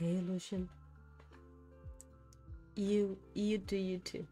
okay, Lucian. You, you do you too.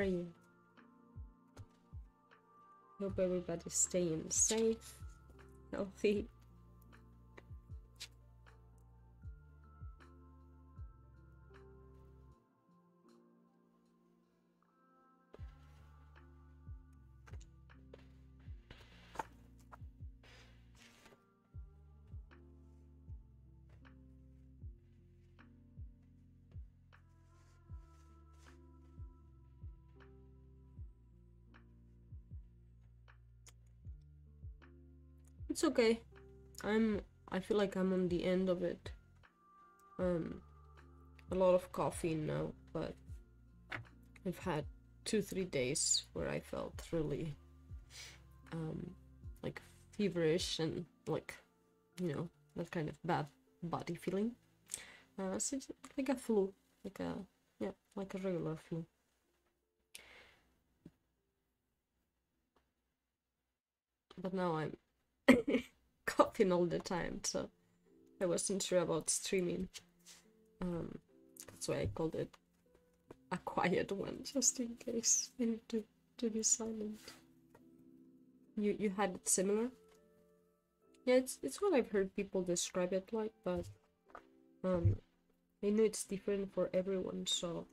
Are you? Hope everybody's staying safe, healthy. It's okay. I'm I feel like I'm on the end of it. Um a lot of caffeine now, but I've had two, three days where I felt really um like feverish and like you know, that kind of bad body feeling. Uh so like a flu. Like a yeah, like a regular flu. But now I'm coughing all the time, so I wasn't sure about streaming. Um, that's why I called it a quiet one, just in case I need to, to be silent. You you had it similar? Yeah, it's it's what I've heard people describe it like, but um, I know it's different for everyone, so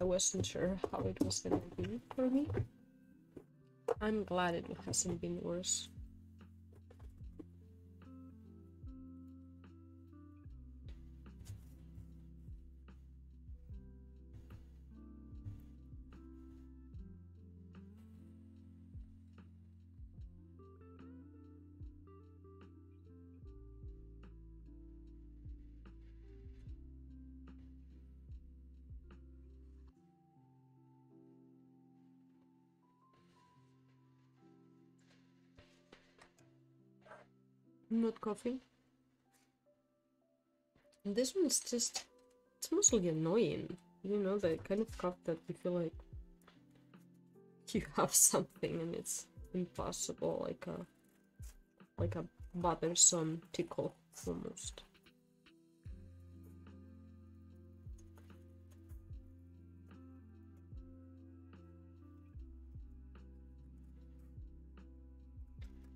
I wasn't sure how it was gonna be for me. I'm glad it hasn't been worse. Not coughing. And this one's just, it's mostly annoying. You know, the kind of cough that you feel like you have something and it's impossible, like a, like a bothersome tickle almost.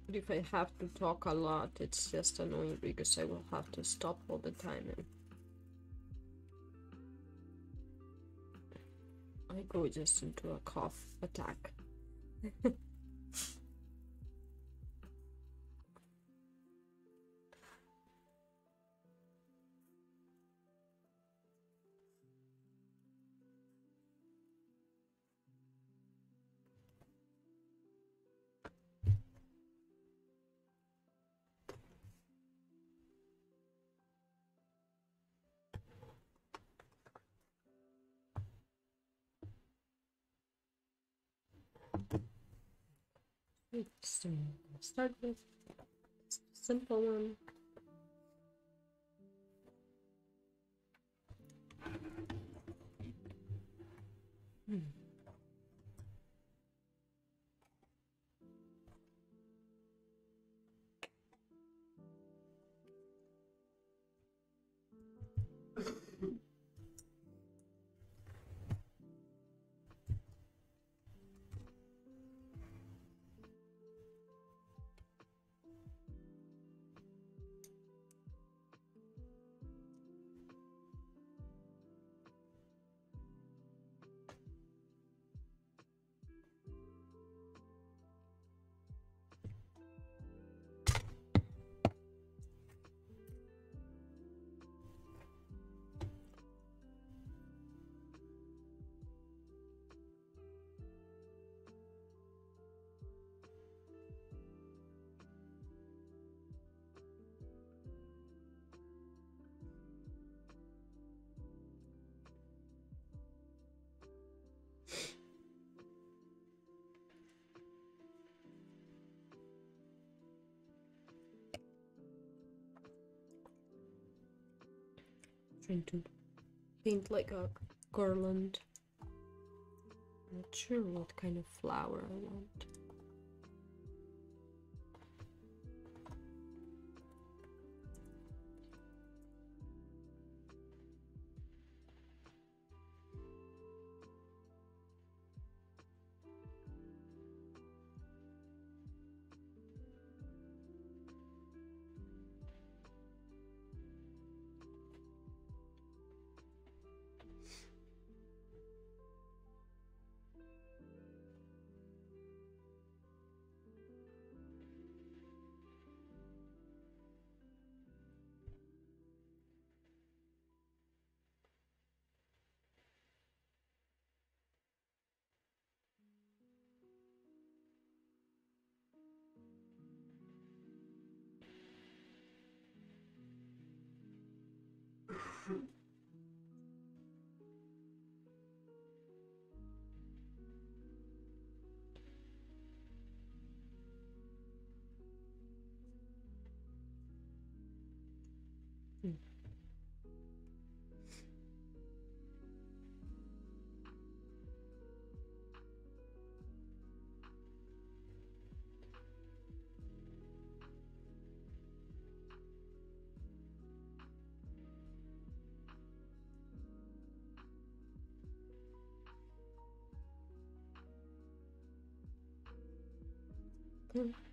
But if I have to talk a lot, it's just annoying because I will have to stop all the time and I go just into a cough attack. So start with simple one. Hmm. Trying to paint like a garland. Not sure what kind of flower I want. mm. Hmm.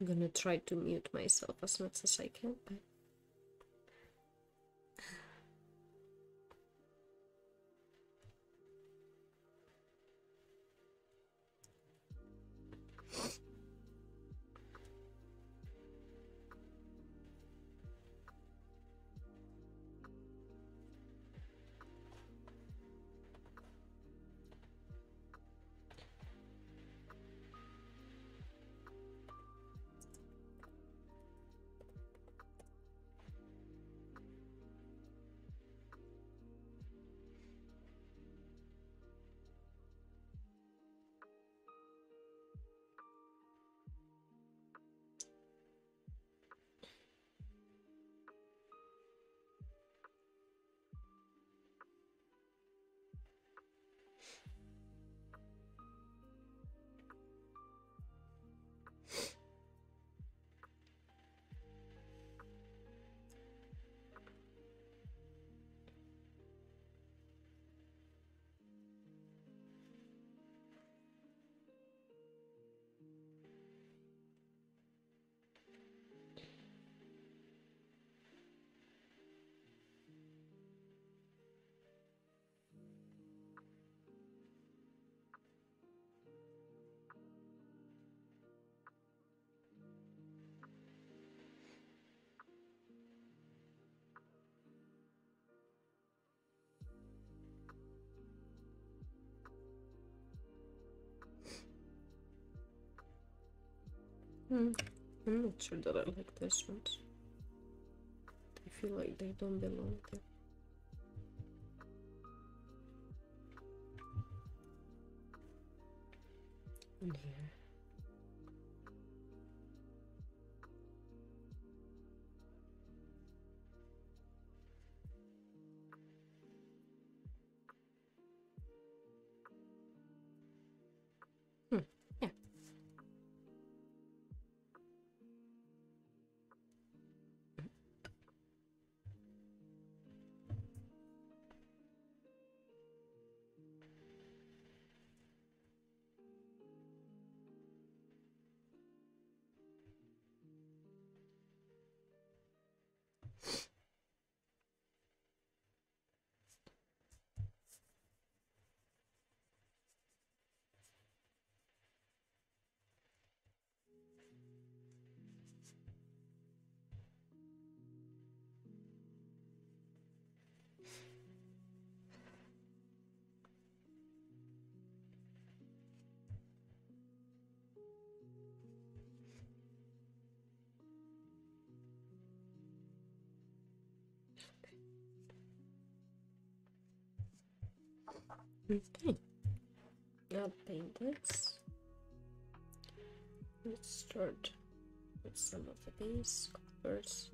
I'm gonna try to mute myself as much as I can. But... Hmm. I'm not sure that I like this ones. I feel like they don't belong there. And here. Okay. I'll paint this. Let's start with some of these colors.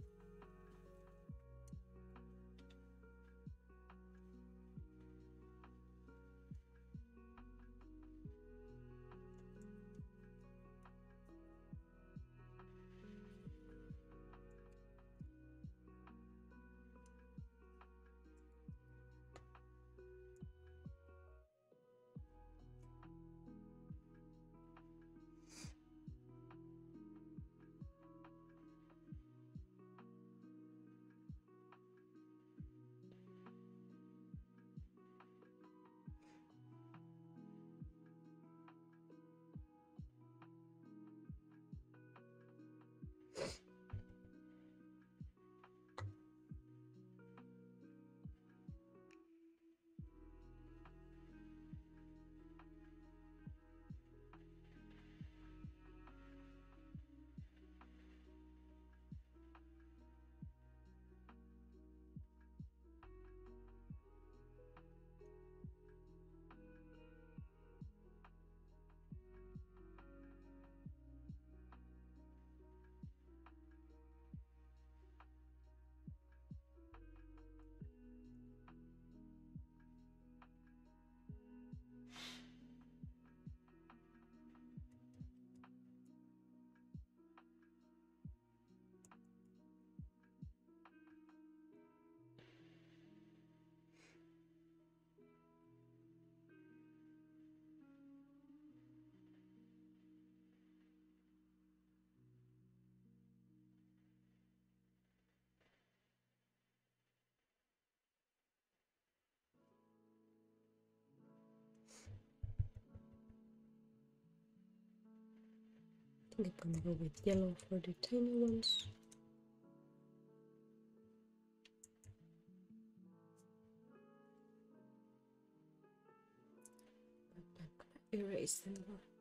Think I'm gonna go with yellow for the tiny ones. But I'm gonna erase them now.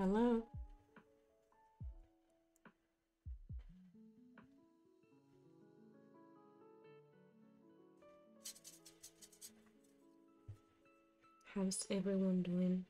Hello. How's everyone doing?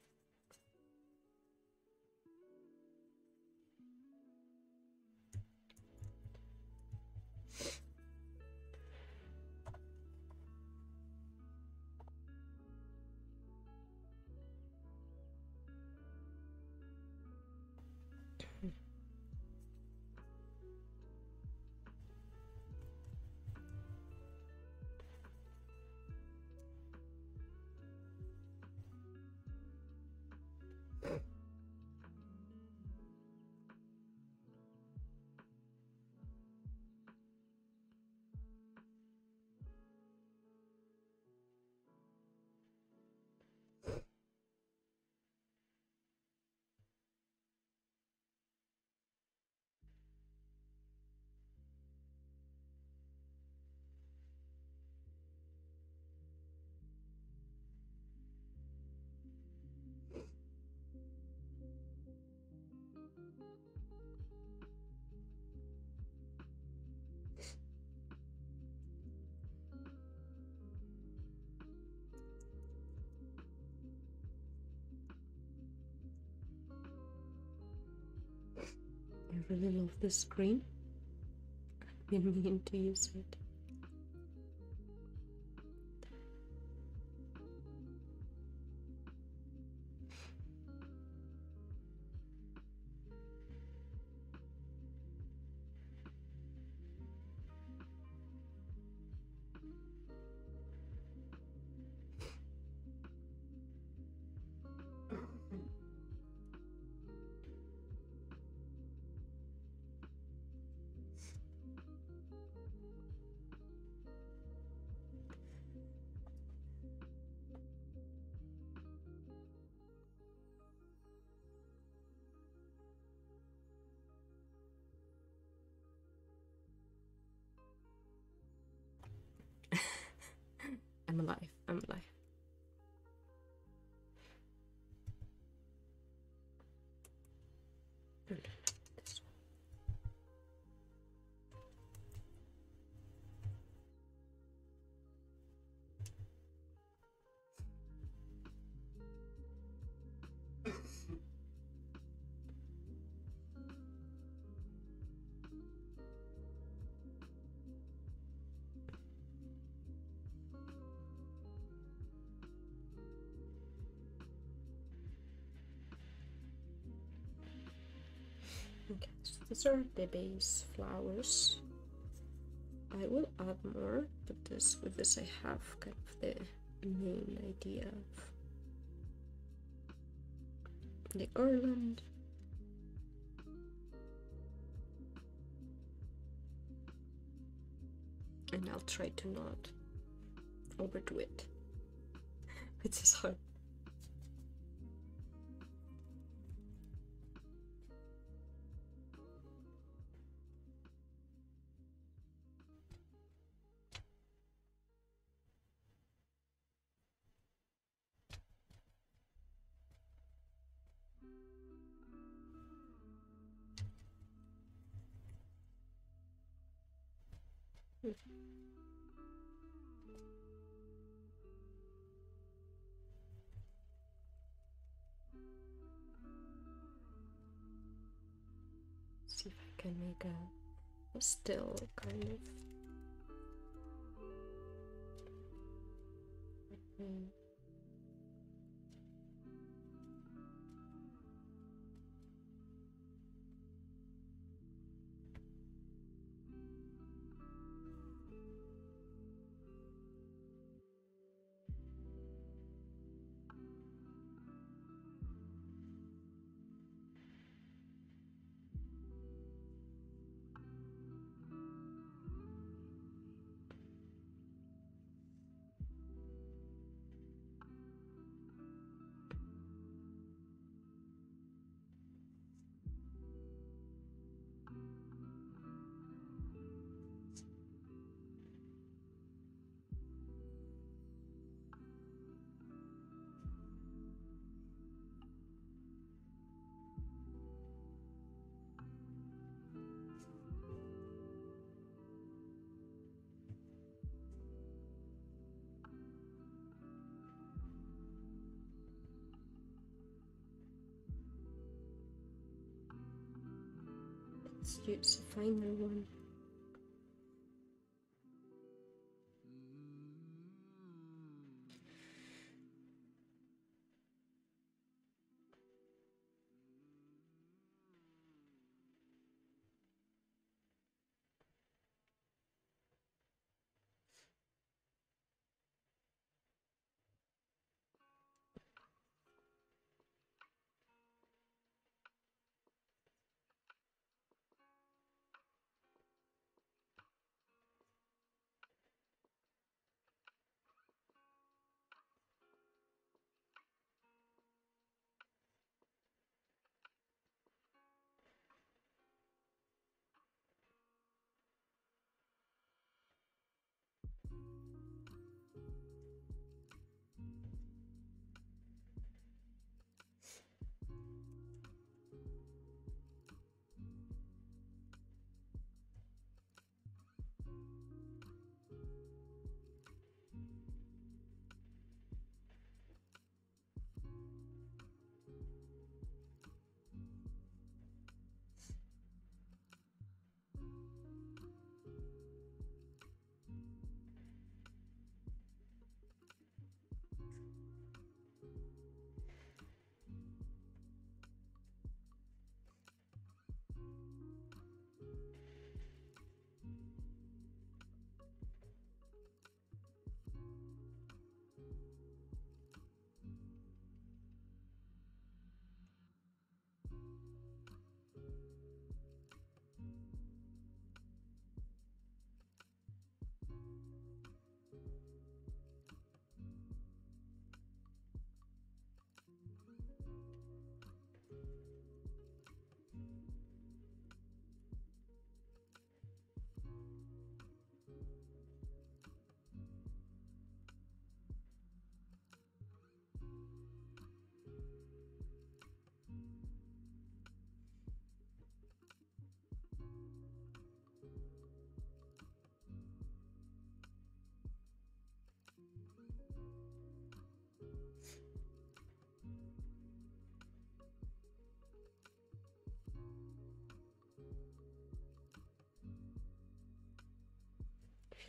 Really love this screen. Been meaning to use it. These are the base flowers. I will add more, but this with this I have kind of the main idea of the garland. And I'll try to not overdo it. Which is See if I can make a, a still kind of. Mm. Use a finer one.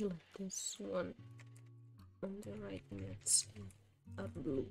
Like this one on the right needs a blue.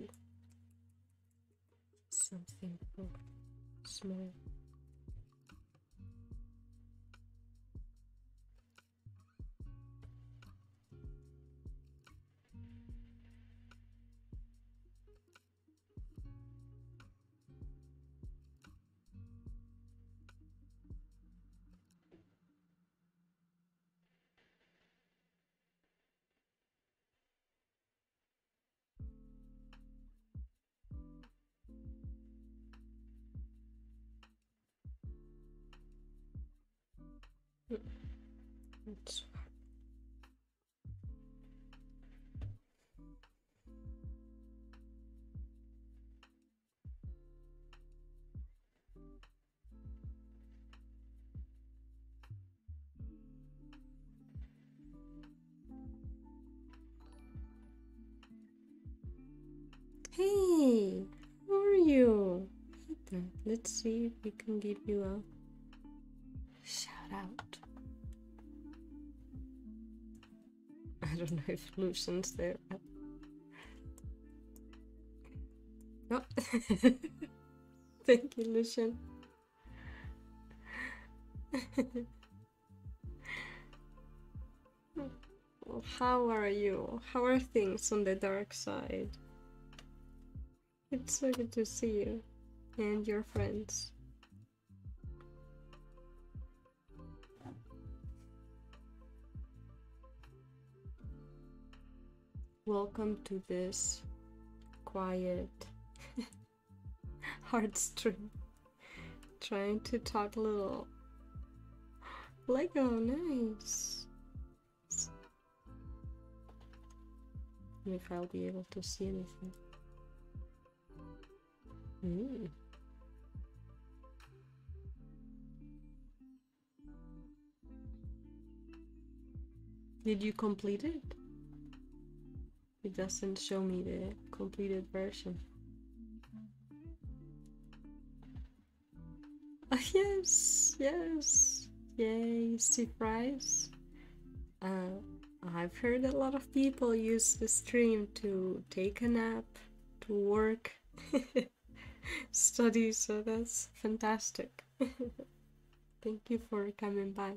Let's see if we can give you a shout out. I don't know if Lucian's there. Oh, thank you, Lucian. how are you? How are things on the dark side? It's so good to see you and your friends. Welcome to this quiet hard stream. Trying to talk a little. Lego, nice. If I'll be able to see anything. Mm. Did you complete it? It doesn't show me the completed version. Oh, yes, yes, yay, surprise. Uh, I've heard a lot of people use the stream to take a nap, to work, study, so that's fantastic. Thank you for coming by.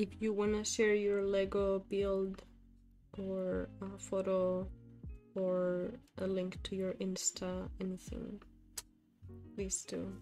If you want to share your Lego build or a photo or a link to your Insta, anything, please do.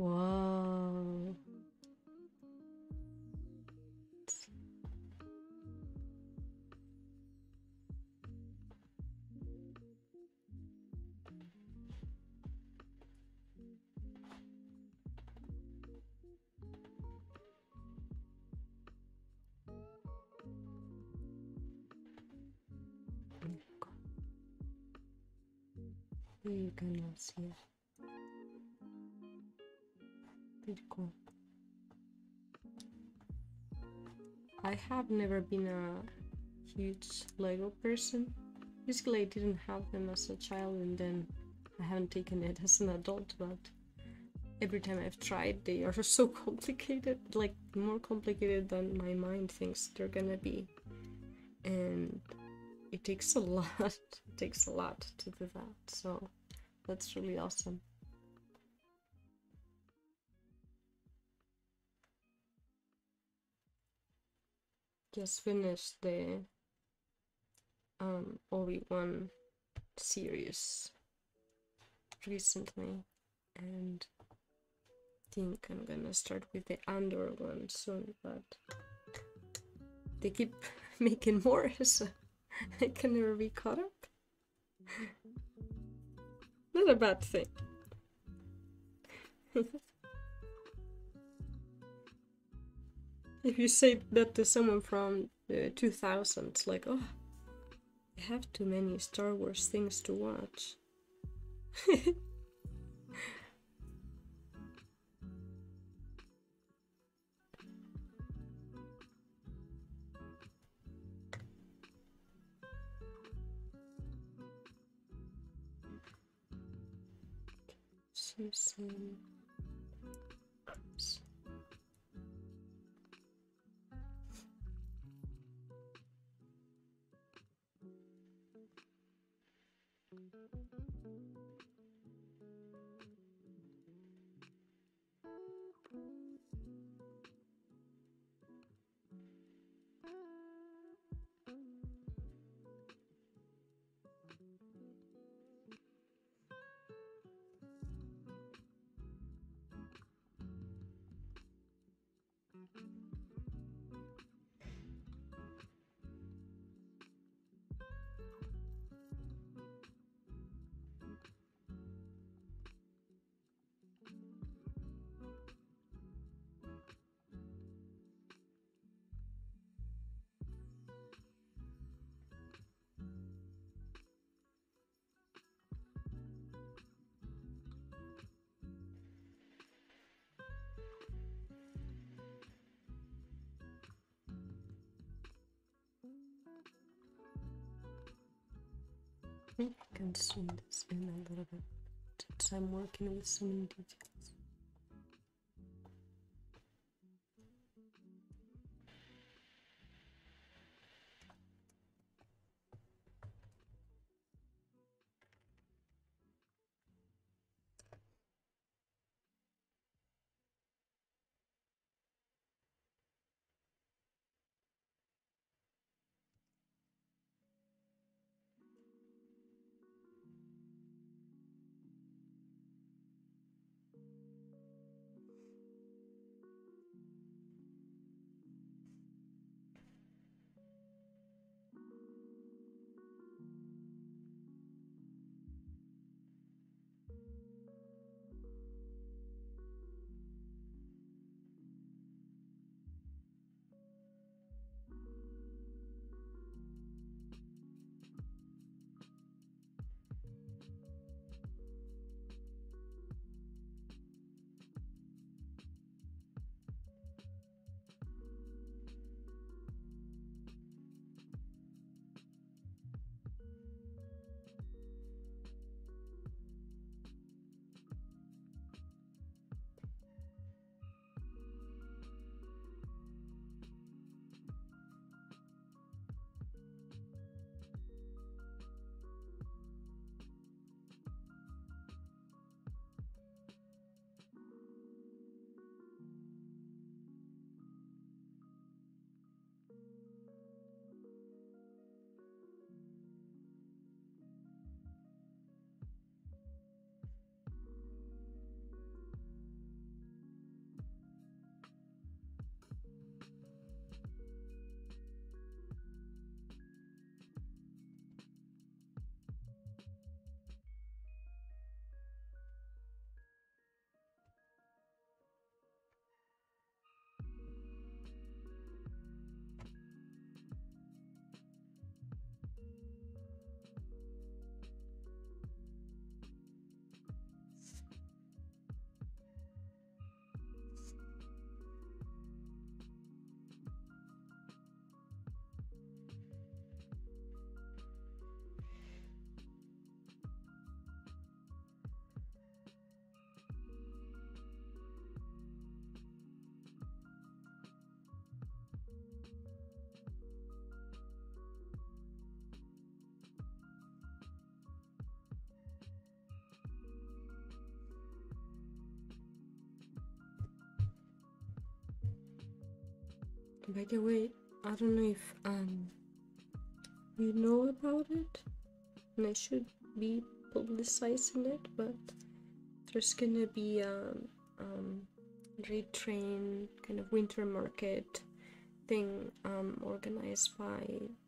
Wow. You cannot see it. Pretty cool. I have never been a huge Lego person. Basically, I didn't have them as a child, and then I haven't taken it as an adult. But every time I've tried, they are so complicated, like more complicated than my mind thinks they're gonna be. And it takes a lot, it takes a lot to do that, so that's really awesome. Just finished the um, Obi-Wan series recently and think I'm gonna start with the Andor one soon, but they keep making more, so I can never be caught up. Not a bad thing. if you say that to someone from the 2000s, like, oh, I have too many Star Wars things to watch. Oops. I can zoom this in a little bit since I'm working with so many details. By the way, I don't know if um you know about it, and I should be publicizing it, but there's gonna be a um, Raid Train kind of winter market thing um, organized by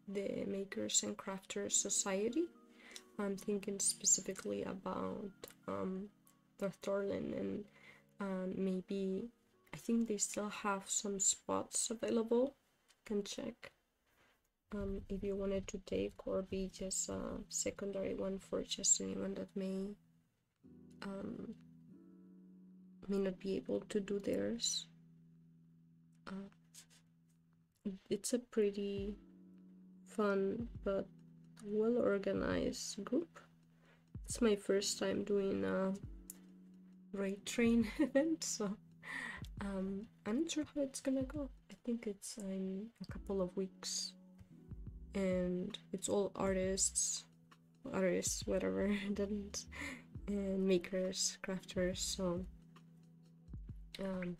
the Makers and Crafters Society. I'm thinking specifically about um, Thorlin and um, maybe I think they still have some spots available. You can check um, if you wanted to take or be just a secondary one for just anyone that may um, may not be able to do theirs. Uh, it's a pretty fun but well organized group. It's my first time doing a raid train event, so um, I'm not sure how it's gonna go. I think it's in a couple of weeks, and it's all artists, artists, whatever, and, and makers, crafters. So um,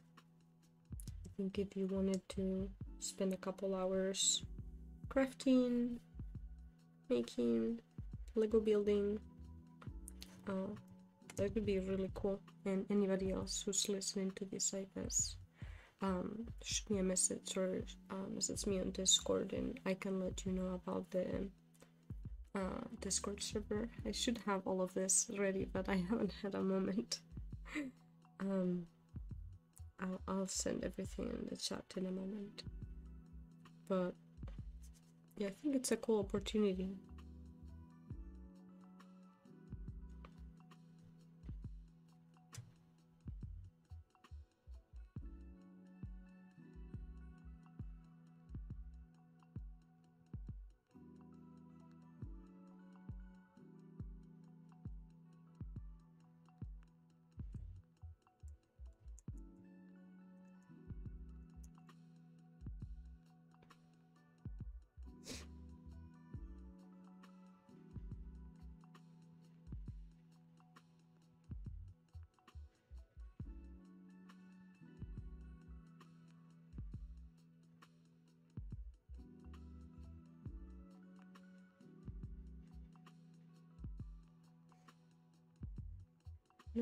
I think if you wanted to spend a couple hours crafting, making, Lego building, uh, that would be really cool. And anybody else who's listening to this, I guess, um, shoot me a message or uh, message me on Discord, and I can let you know about the uh, Discord server. I should have all of this ready, but I haven't had a moment. um, I'll, I'll send everything in the chat in a moment. But yeah, I think it's a cool opportunity.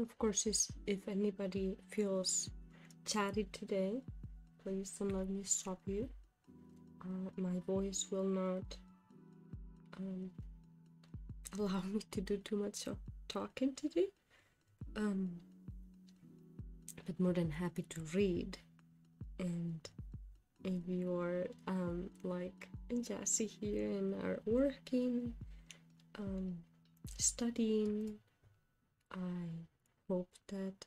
Of course, if anybody feels chatty today, please don't let me stop you. Uh, my voice will not um, allow me to do too much of talking today. Um, but more than happy to read. And if you're um, like Jassy here and are working, um, studying, I hope that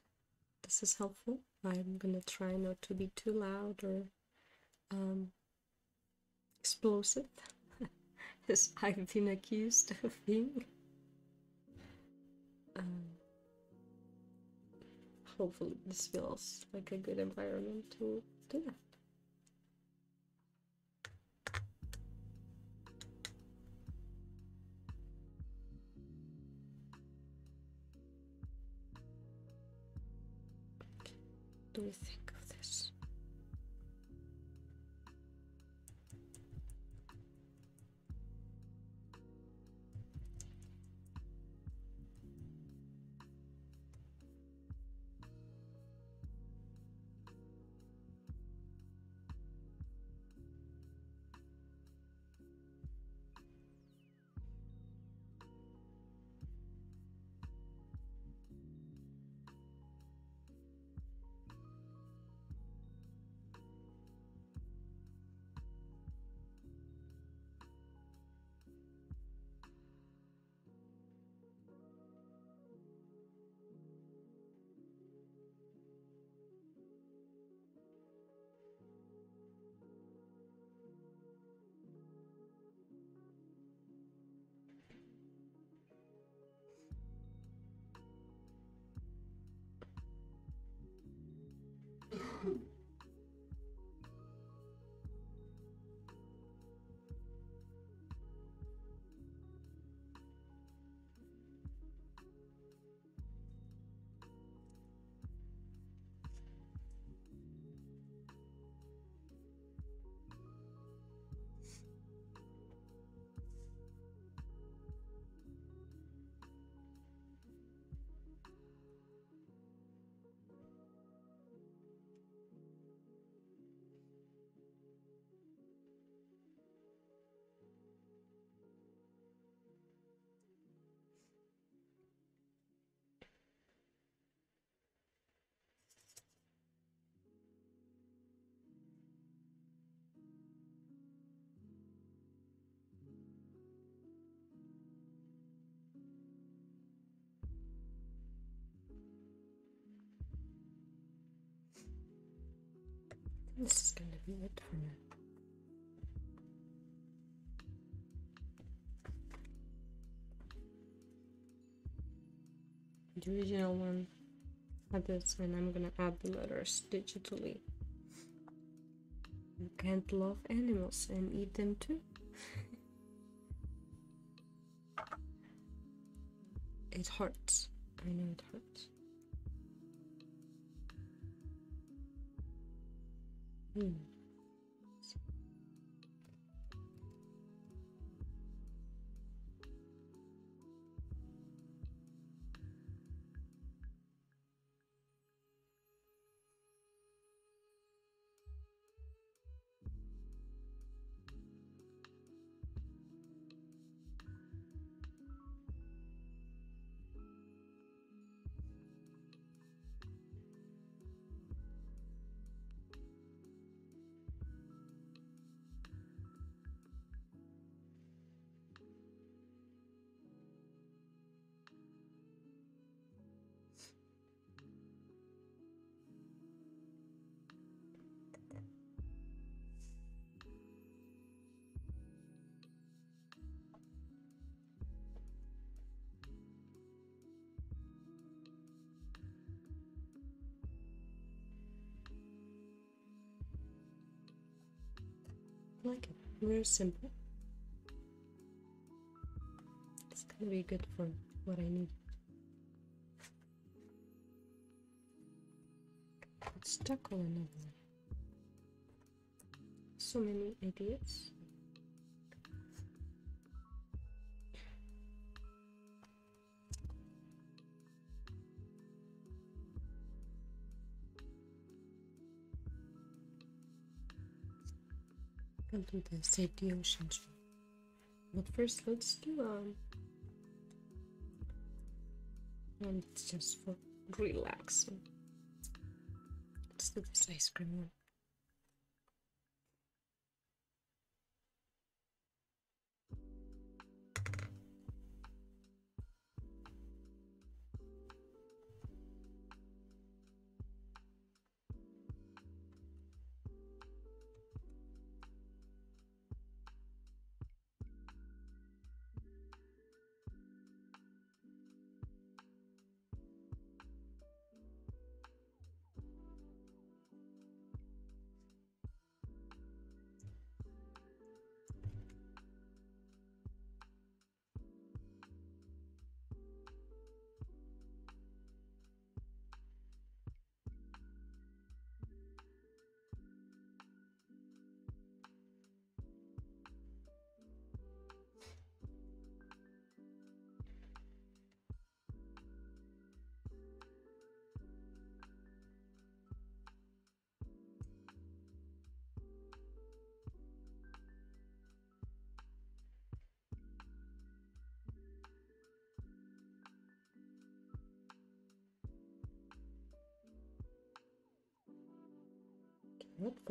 this is helpful. I'm gonna try not to be too loud or um, explosive, as I've been accused of being. Um, hopefully, this feels like a good environment to do that. Do This is gonna be it for now. The original one had this, and I'm gonna add the letters digitally. You can't love animals and eat them too. it hurts. I know it hurts. Hmm. Very simple. It's gonna be good for what I need. Let's tackle another one. So many ideas. I'll do the save the oceans. But first, let's do um, and it's just for relaxing. Let's do this ice cream one.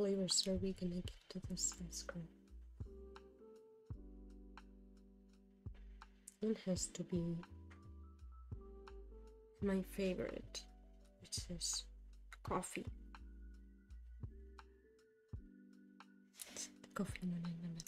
Flavors are we gonna give to this ice cream? It has to be my favorite, which is coffee. It's the coffee in the middle.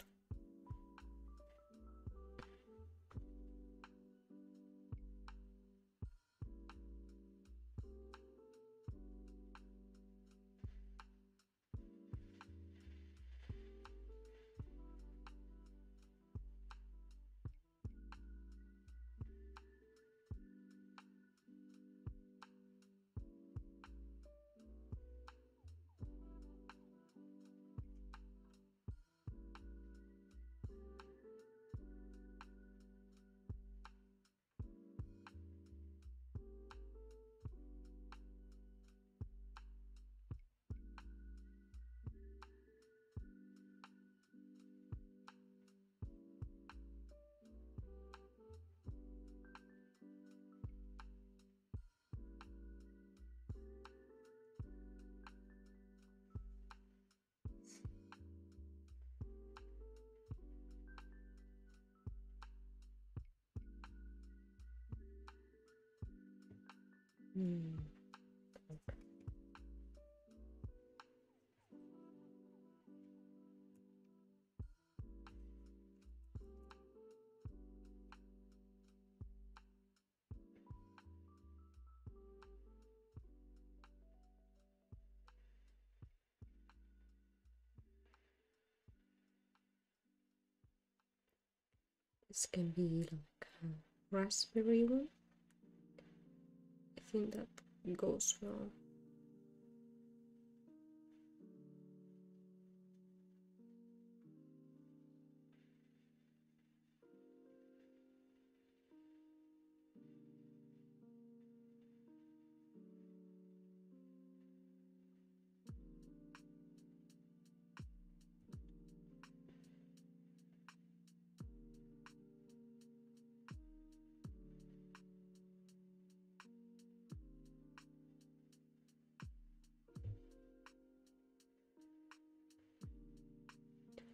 Can be like a raspberry one. I think that goes well.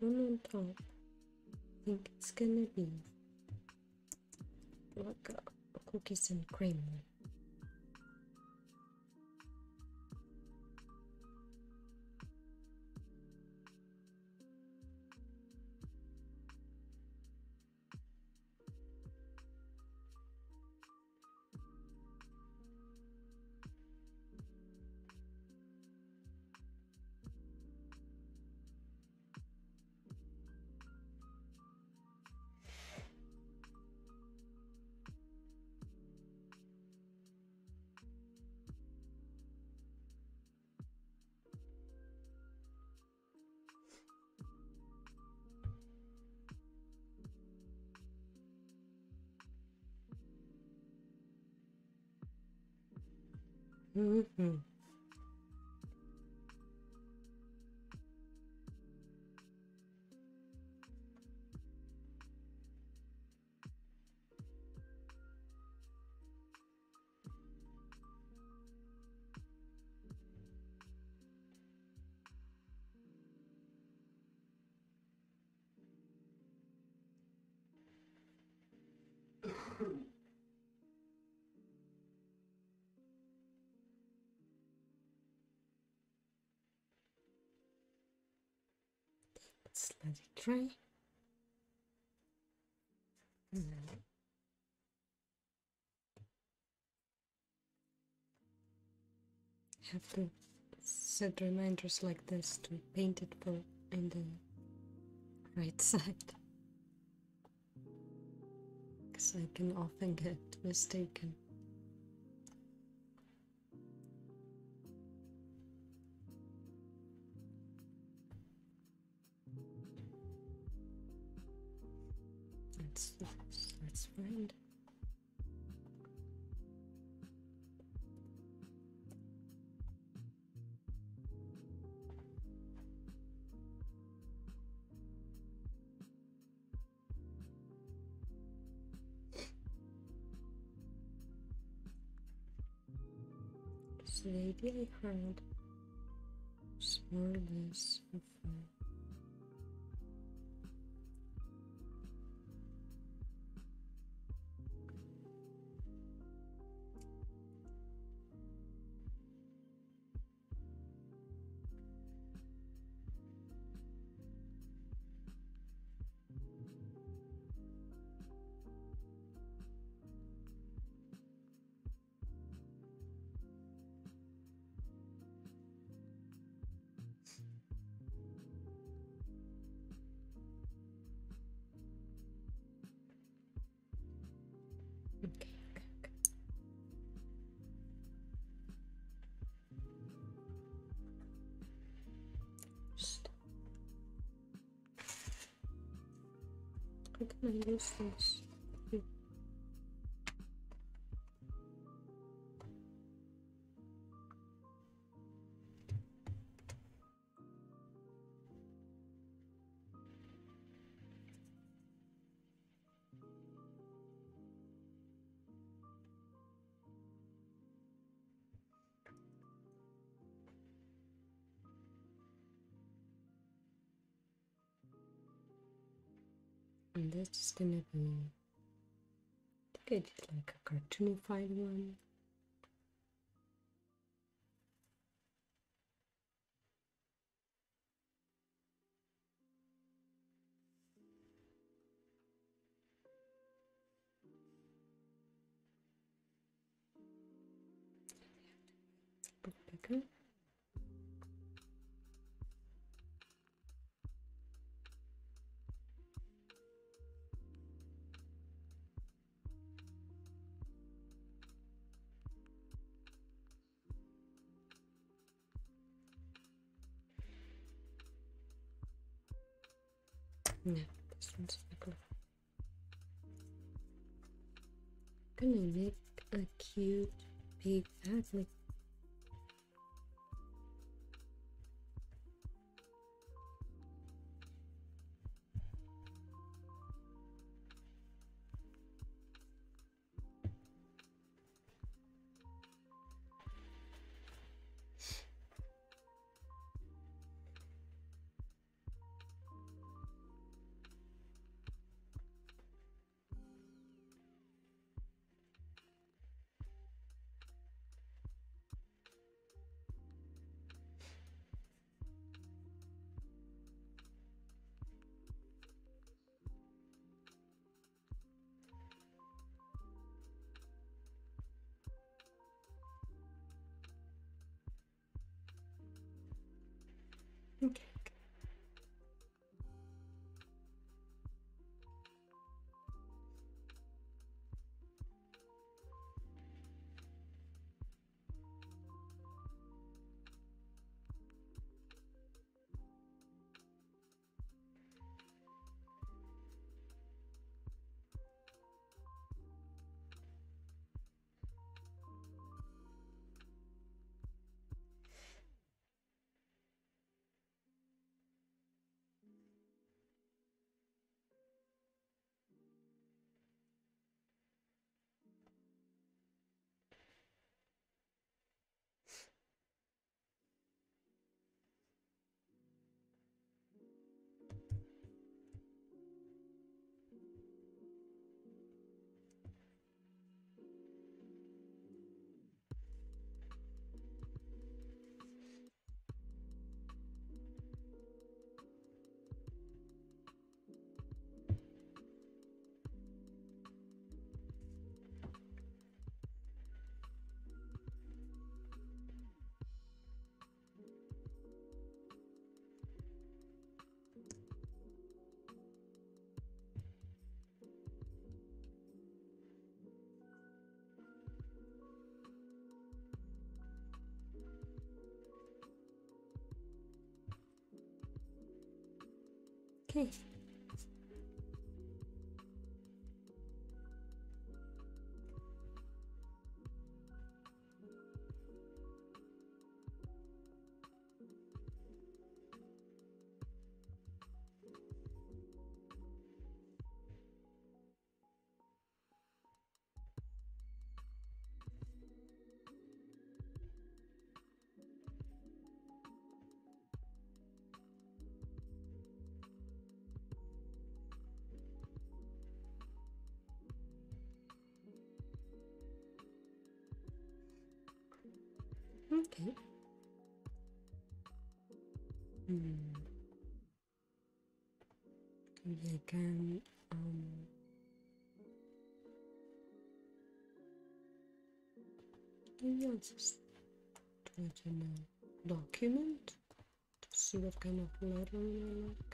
One on top. I think it's gonna be like a cookies and cream Let's let it dry. Have to set reminders like this to paint it for in the right side because I can often get mistaken. Let's. So the idea I had more or less of How can This is gonna be. I think I did like a cartoonified one. Bit ugly. Gonna make a cute big hat Okay. Okay. Okay. Hmm. I can um maybe I'll just it in a document to see what kind of lettering I like.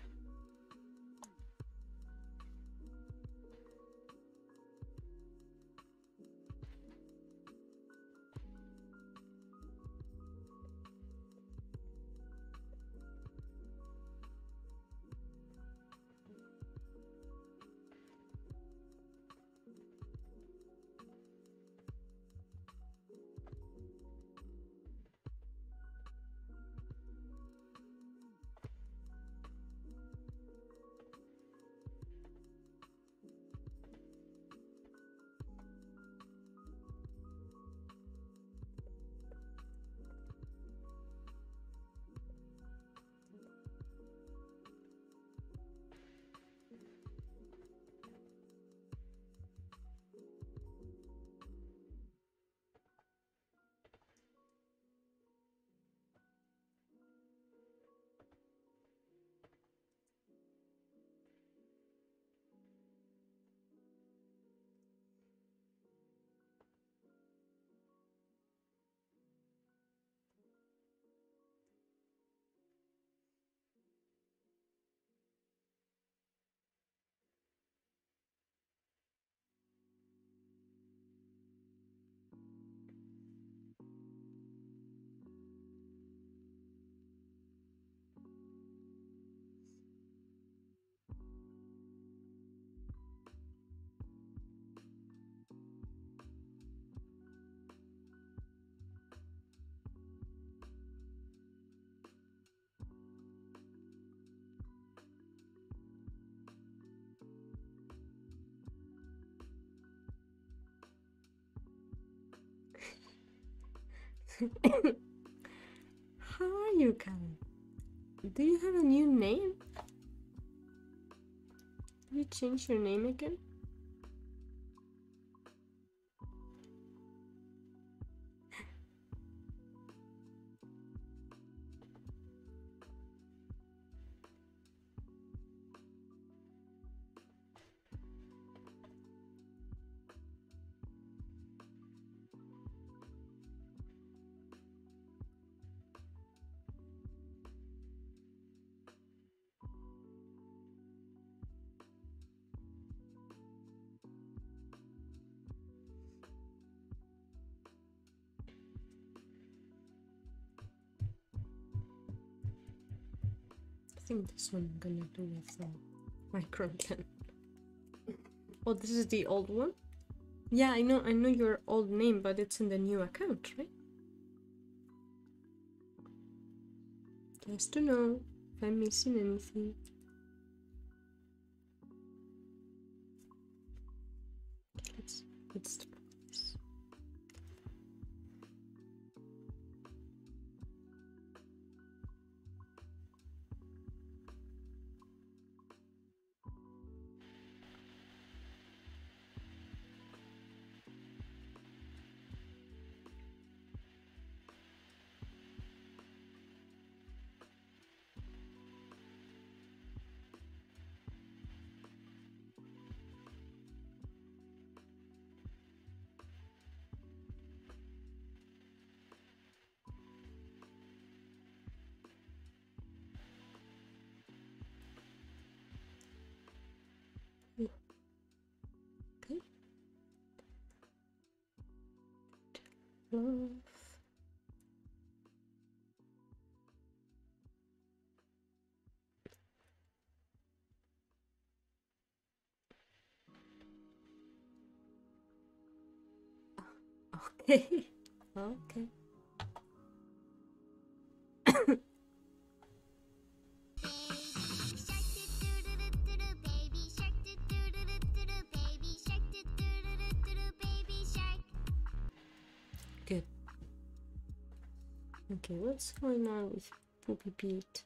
How are you, Karen? Do you have a new name? Did you change your name again? Think this one I'm gonna do with the micro pen. Oh, this is the old one? Yeah, I know I know your old name, but it's in the new account, right? Just to know if I'm missing anything. Okay. Okay. Good. Okay, what's going on with Poopy Pete?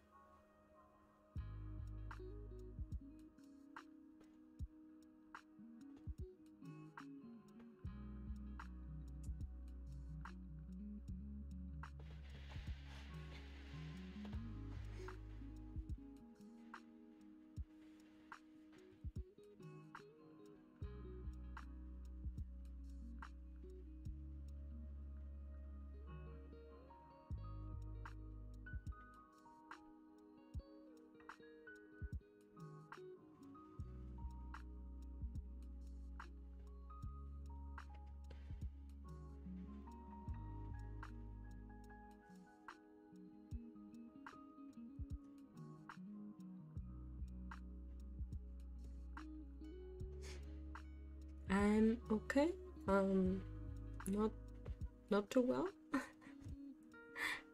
Not too well.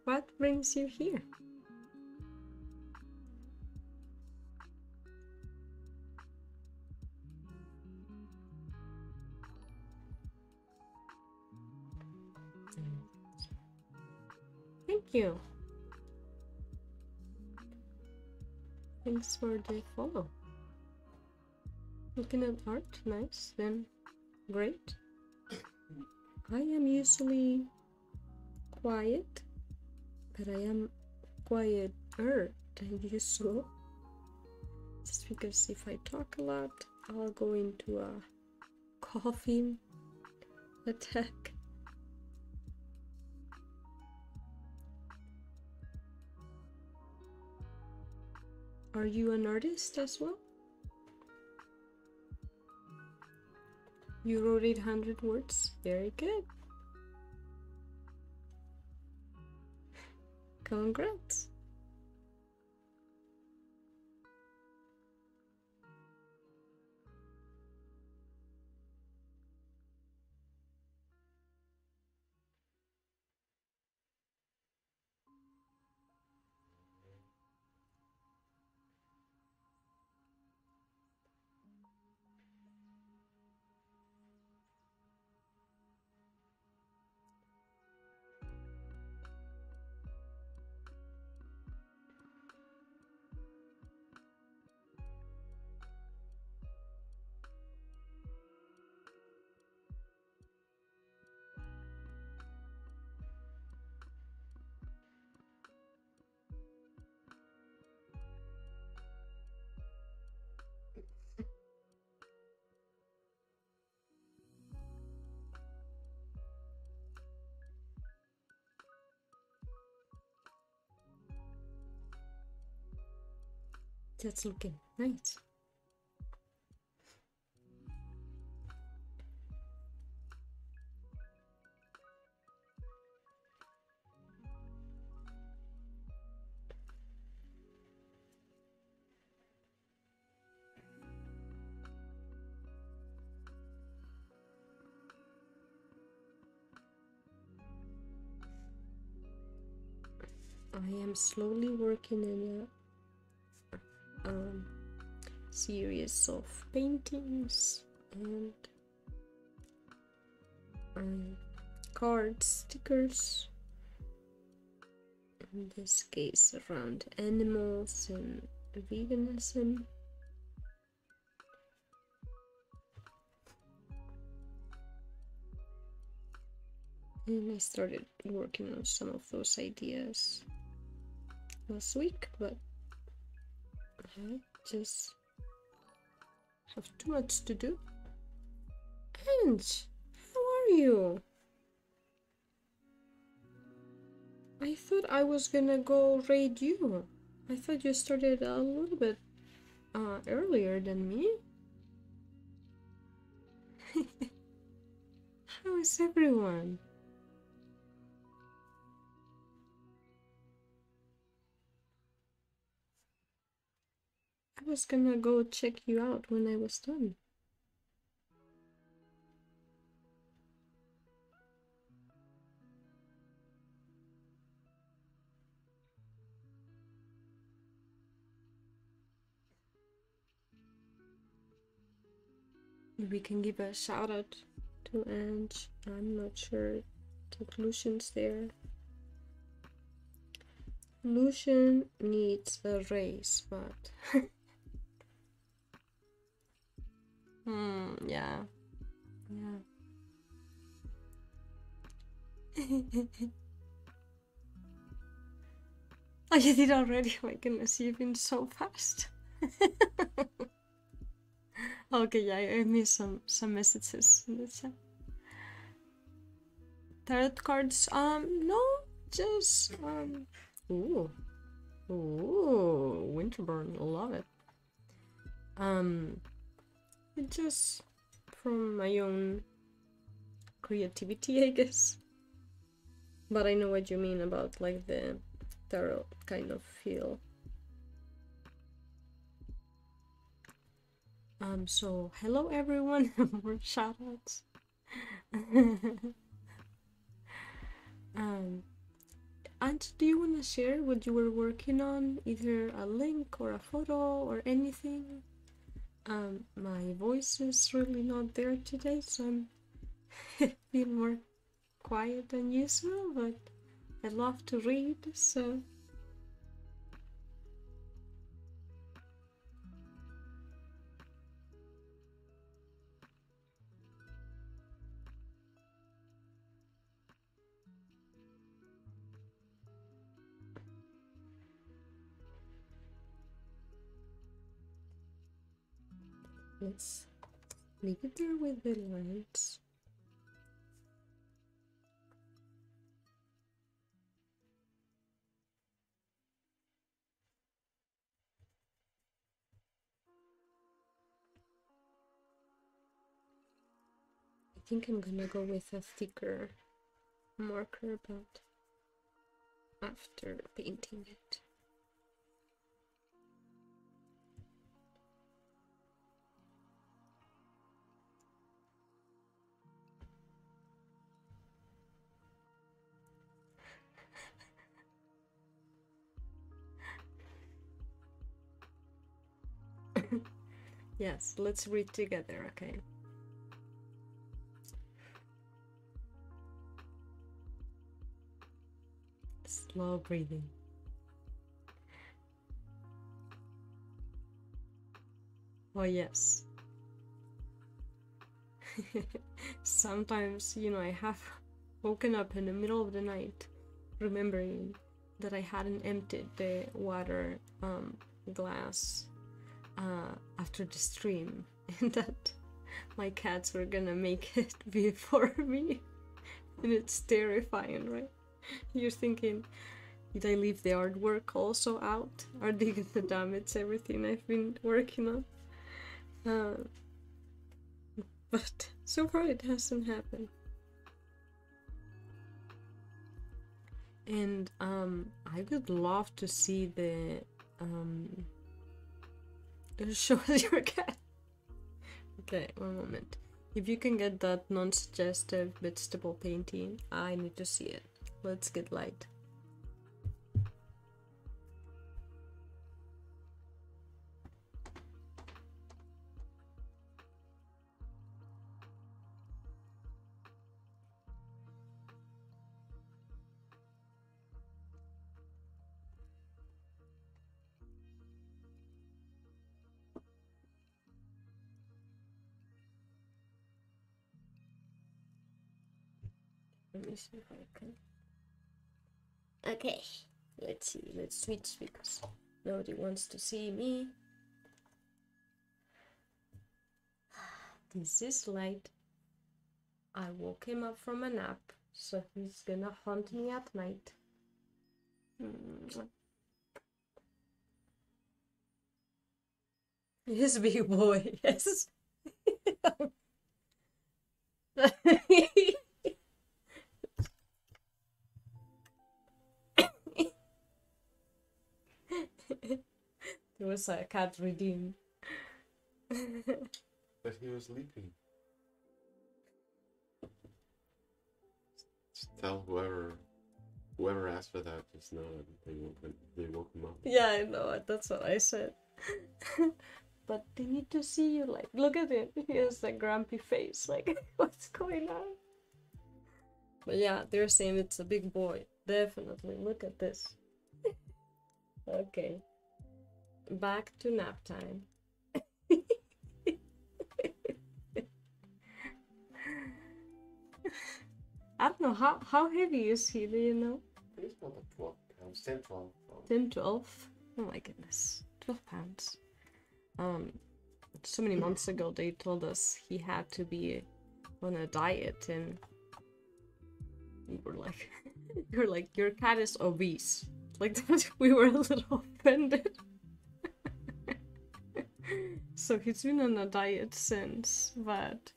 what brings you here? Thank you. Thanks for the follow. Looking at art, nice, then great. I am usually quiet, but I am quieter than usual. Just because if I talk a lot, I'll go into a coughing attack. Are you an artist as well? You wrote 800 words. Very good. Congrats. That's looking nice. I am slowly working in a um, series of paintings and um, cards, stickers. In this case, around animals and veganism. And I started working on some of those ideas last week, but I just have too much to do. Ange, how are you? I thought I was gonna go raid you. I thought you started a little bit uh, earlier than me. how is everyone? Was gonna go check you out when I was done. We can give a shout out to Ange. I'm not sure if Lucian's there. Lucian needs a raise, but Hmm, yeah. Yeah. oh, you did already? Oh my goodness, you've been so fast. okay, yeah, I missed some, some messages in the chat. Tarot cards, um, no, just, um, ooh, ooh, Winterburn, love it. Um, just from my own creativity, I guess. But I know what you mean about like the tarot kind of feel. Um, so hello everyone, more shoutouts. um, and do you want to share what you were working on? Either a link or a photo or anything? Um, my voice is really not there today, so I'm a being more quiet than usual, but I love to read, so let's leave it there with the lights. I think I'm gonna go with a thicker marker, but after painting it. Yes, let's read together, okay? Slow breathing. Oh, yes. Sometimes, you know, I have woken up in the middle of the night remembering that I hadn't emptied the water um, glass uh, after the stream and that my cats were gonna make it before me and it's terrifying right you're thinking Did I leave the artwork also out? Are they gonna damage everything I've been working on? Uh, but so far it hasn't happened. And um, I would love to see the um. Show us your cat. Okay, one moment. If you can get that non-suggestive vegetable painting, I need to see it. Let's get light. I can. Okay, let's see. Let's switch because nobody wants to see me. This is light. I woke him up from a nap, so he's gonna haunt me at night. Yes, big boy, yes. there was a cat redeemed. But he was sleeping. Just tell whoever whoever asked for that just know that they woke him, they woke him up. yeah, I know. That's what I said. but they need to see you. Like, look at him. He has a grumpy face. Like, what's going on? But yeah, they're saying it's a big boy. Definitely. Look at this. okay. Back to nap time. I don't know how how heavy is he, do you know? He's about like 12 pounds, 10, 12. 10, 12? Oh my goodness. 12 pounds. Um, so many months ago, they told us he had to be on a diet, and we were like, we were like, your cat is obese. Like that, we were a little offended. So he's been on a diet since, but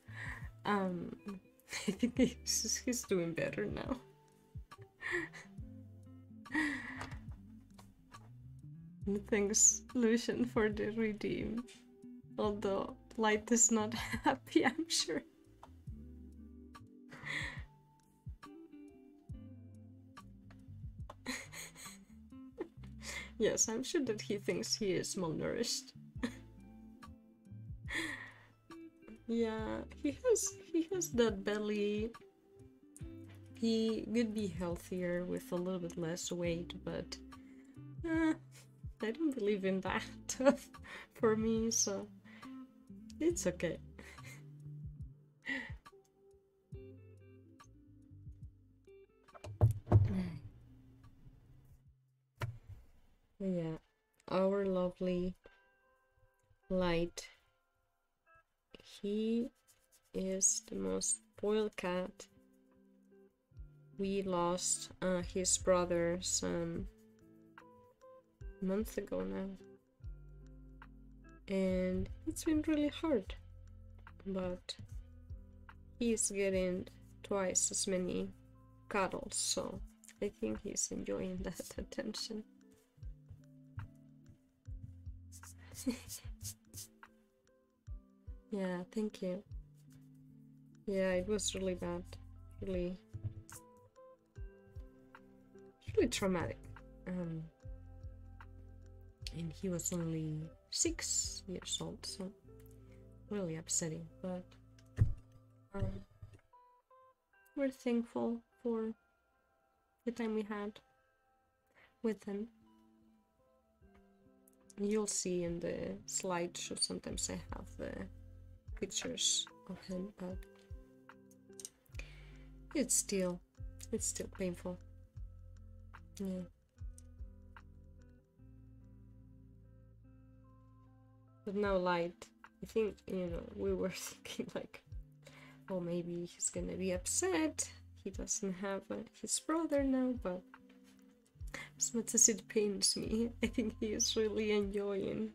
um, I think he's, he's doing better now. Thanks, Lucian, for the redeem. Although Light is not happy, I'm sure. yes, I'm sure that he thinks he is malnourished. Yeah, he has he has that belly. He could be healthier with a little bit less weight, but uh, I don't believe in that for me, so it's okay. yeah, our lovely light. He is the most spoiled cat. We lost uh, his brother some months ago now. And it's been really hard. But he's getting twice as many cuddles, so I think he's enjoying that attention. yeah, thank you. Yeah, it was really bad. Really really traumatic. Um and he was only six years old, so really upsetting. But um, we're thankful for the time we had with him. You'll see in the slideshow. Sometimes I have the pictures of him, but it's still it's still painful. Yeah. but no light. I think, you know, we were thinking like, oh, maybe he's gonna be upset. He doesn't have uh, his brother now, but as much as it pains me, I think he is really enjoying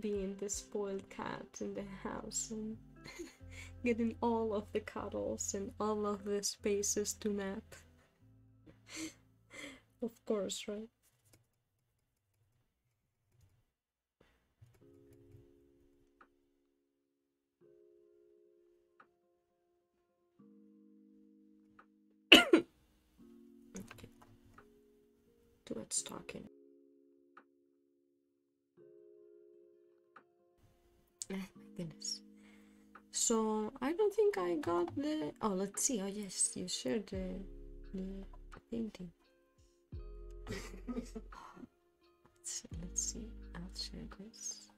being the spoiled cat in the house and getting all of the cuddles and all of the spaces to nap. of course, right? okay. Much talking. Goodness. So I don't think I got the. Oh, let's see. Oh yes, you shared the the painting. let's, see let's see. I'll share this.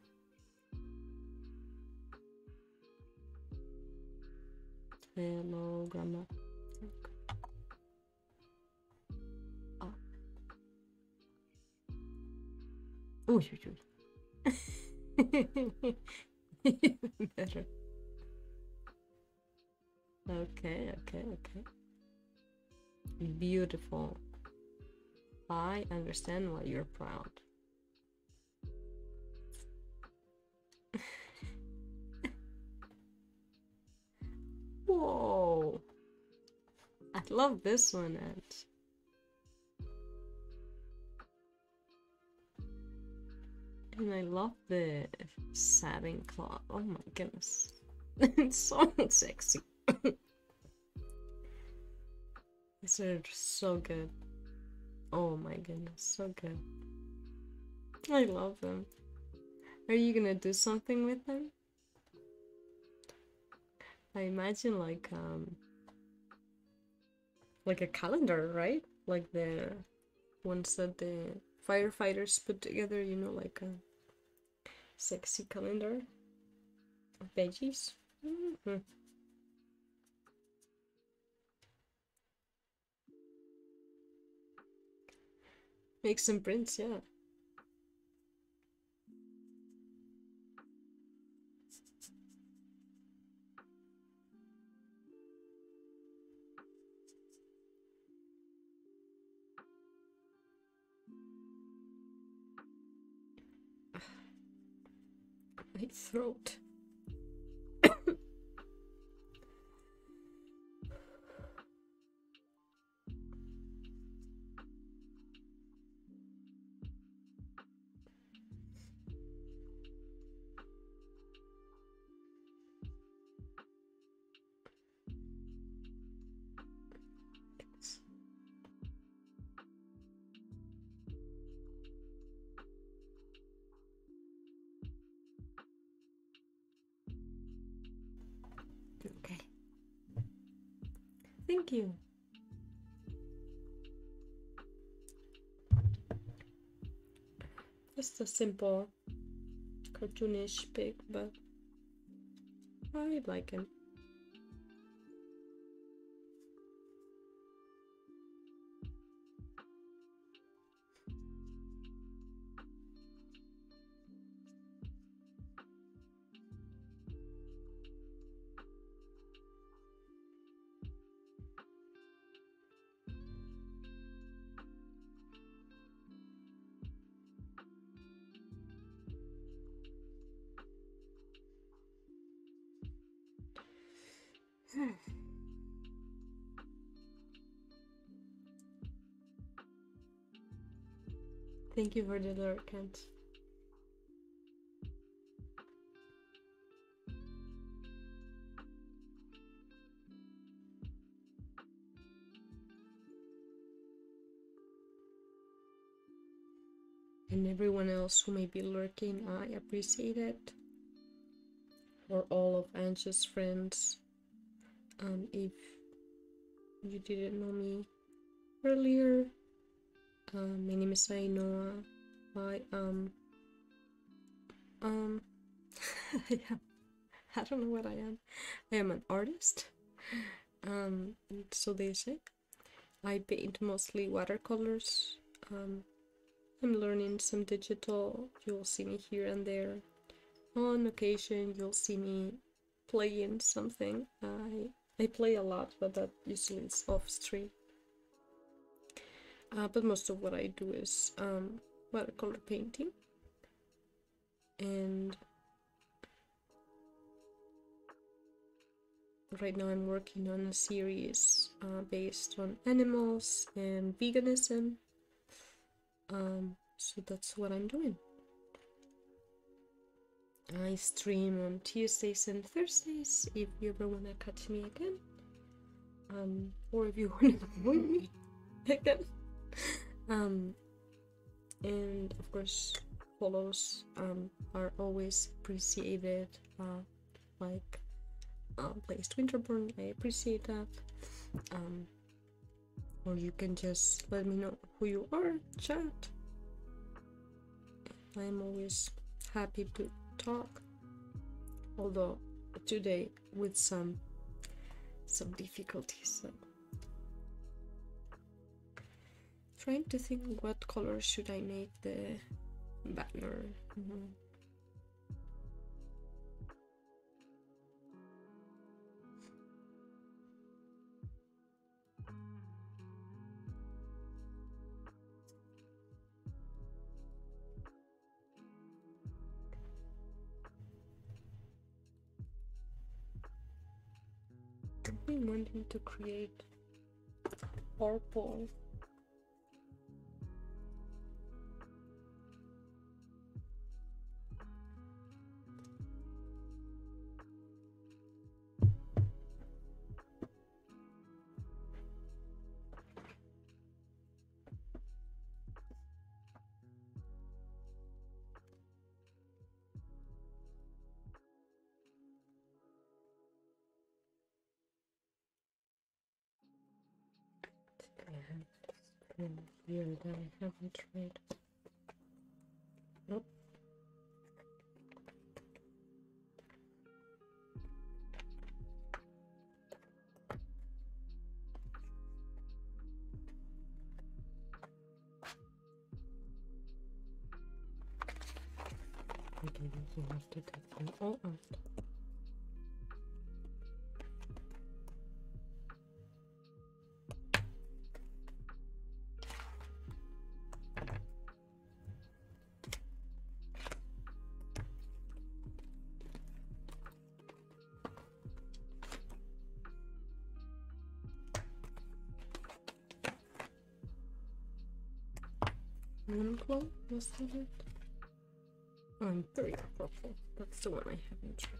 Hello, grandma. Oh. Uy. Better. Okay, okay, okay. Beautiful. I understand why you're proud. Whoa! I love this one. And I love the satin cloth. Oh my goodness. it's so sexy. These are so good. Oh my goodness, so good. I love them. Are you gonna do something with them? I imagine like um like a calendar, right? Like the ones that the firefighters put together, you know, like a sexy calendar of veggies. Mm -hmm. Make some prints, yeah. Throat. You. Just a simple cartoonish pig, but I like it. Thank you for the lurk, Kent. And everyone else who may be lurking, I appreciate it. For all of Ange's friends, um, if you didn't know me earlier, uh, my name is Ainhoa. I am um I am I don't know what I am. I am an artist. Um so they say. I paint mostly watercolors. Um I'm learning some digital. You'll see me here and there. On occasion you'll see me playing something. I I play a lot, but that usually is off stream. Uh, but most of what I do is um, watercolor painting. And right now I'm working on a series uh, based on animals and veganism. Um, so that's what I'm doing. I stream on Tuesdays and Thursdays if you ever want to catch me again. Um, or if you want to avoid me again. Um, and of course, follows um, are always appreciated. Uh, like uh, Placed Winterborn, I appreciate that. Um, or you can just let me know who you are, chat. I'm always happy to talk although today with some some difficulties so. Trying to think what color should I make the banner mm -hmm. been wanting to create purple that I haven't tried. Nope. Moonglow, was that it? I'm very purple. That's the one I haven't tried.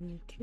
Thank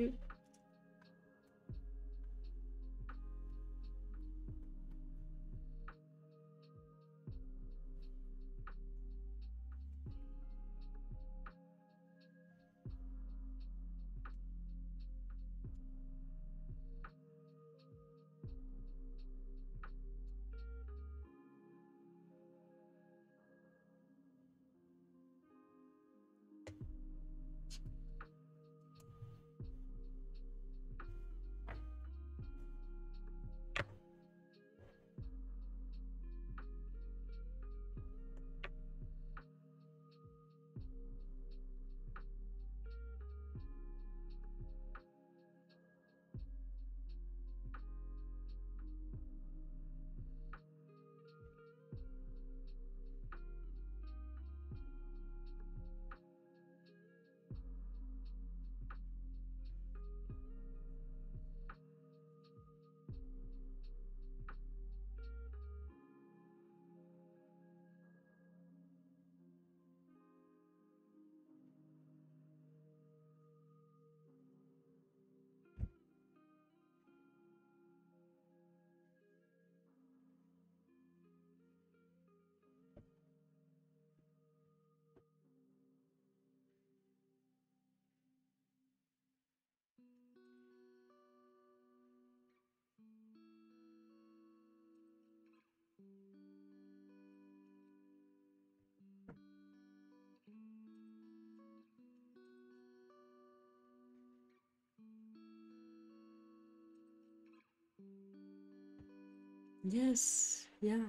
Yes, yeah,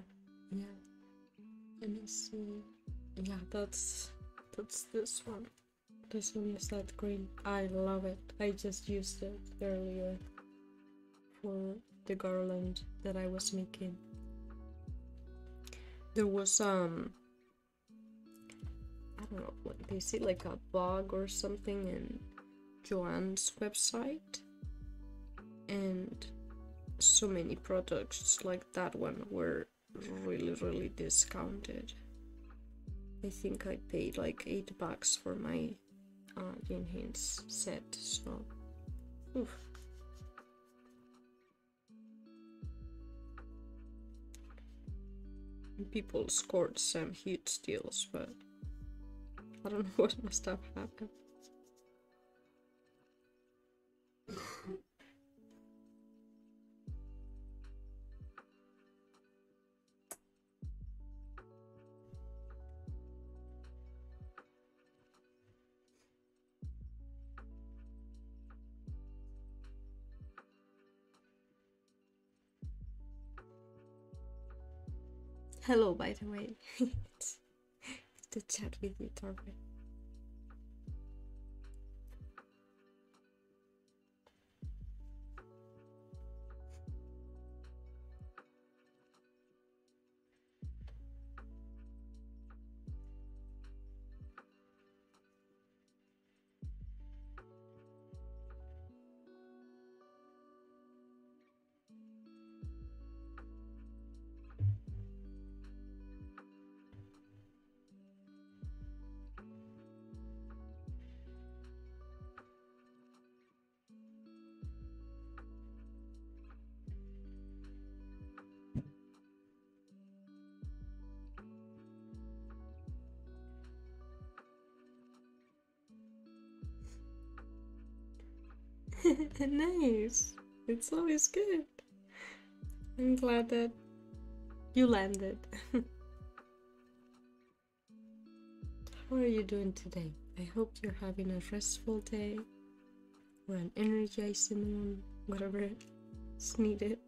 yeah. Let me see. Yeah, that's that's this one. This one is that green. I love it. I just used it earlier for the garland that I was making. There was um I don't know what they say like a bug or something in Joann's website and so many products like that one were really really discounted. I think I paid like eight bucks for my uh, Jane Hinds set, so oof. People scored some huge deals, but I don't know what must have happened. Hello, by the way. it's to chat with you, Torben. nice. It's always good. I'm glad that you landed. How are you doing today? I hope you're having a restful day or an energizing one, whatever is needed.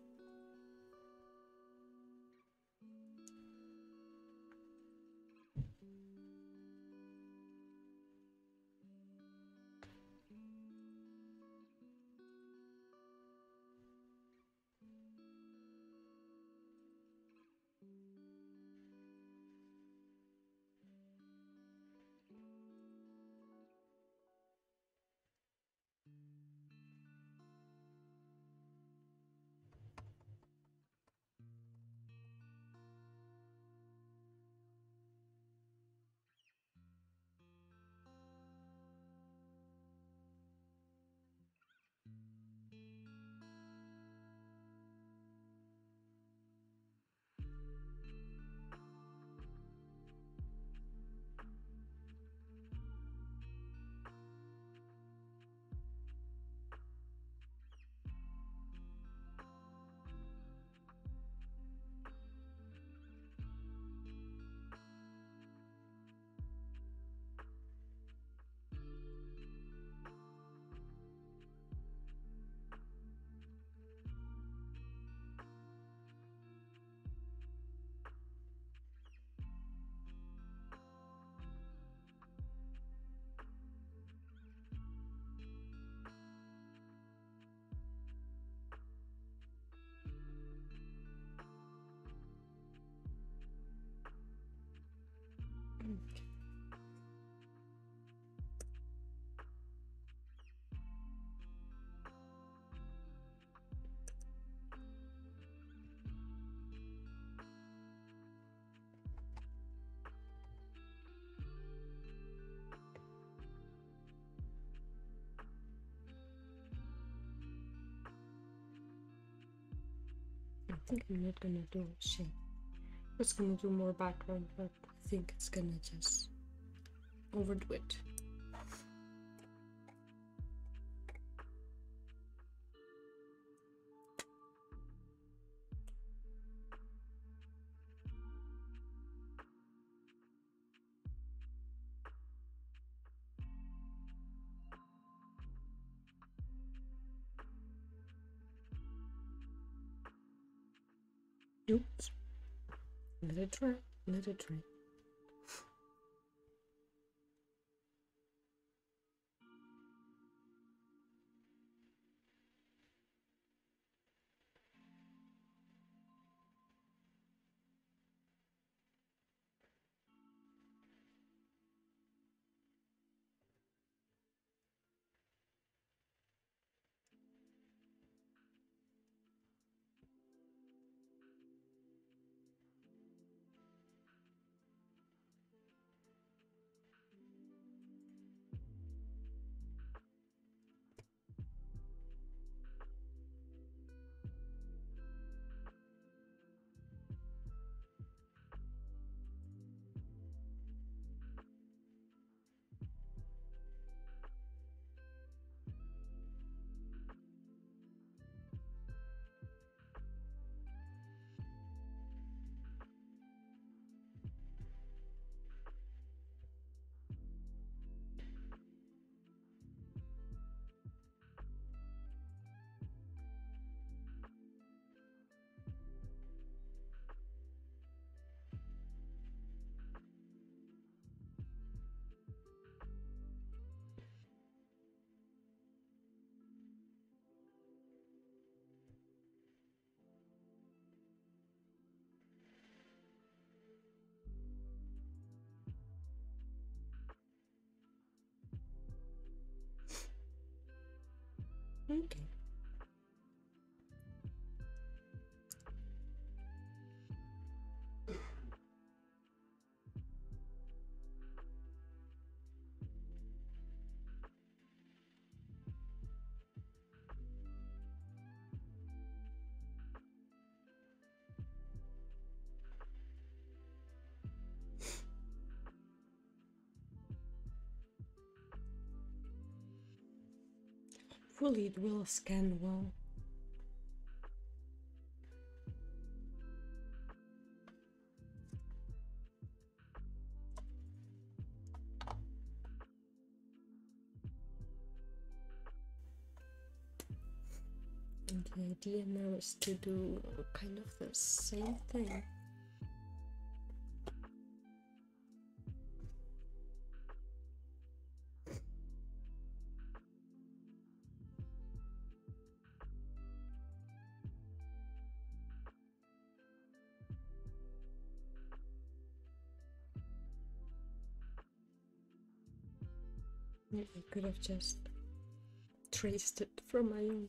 I think I'm not gonna do shape. Was gonna do more background, think it's gonna just overdo it. Oops. Let it dry, let it dry. Okay. Hopefully it will scan well. The idea now is to do kind of the same thing. I could have just traced it from my own.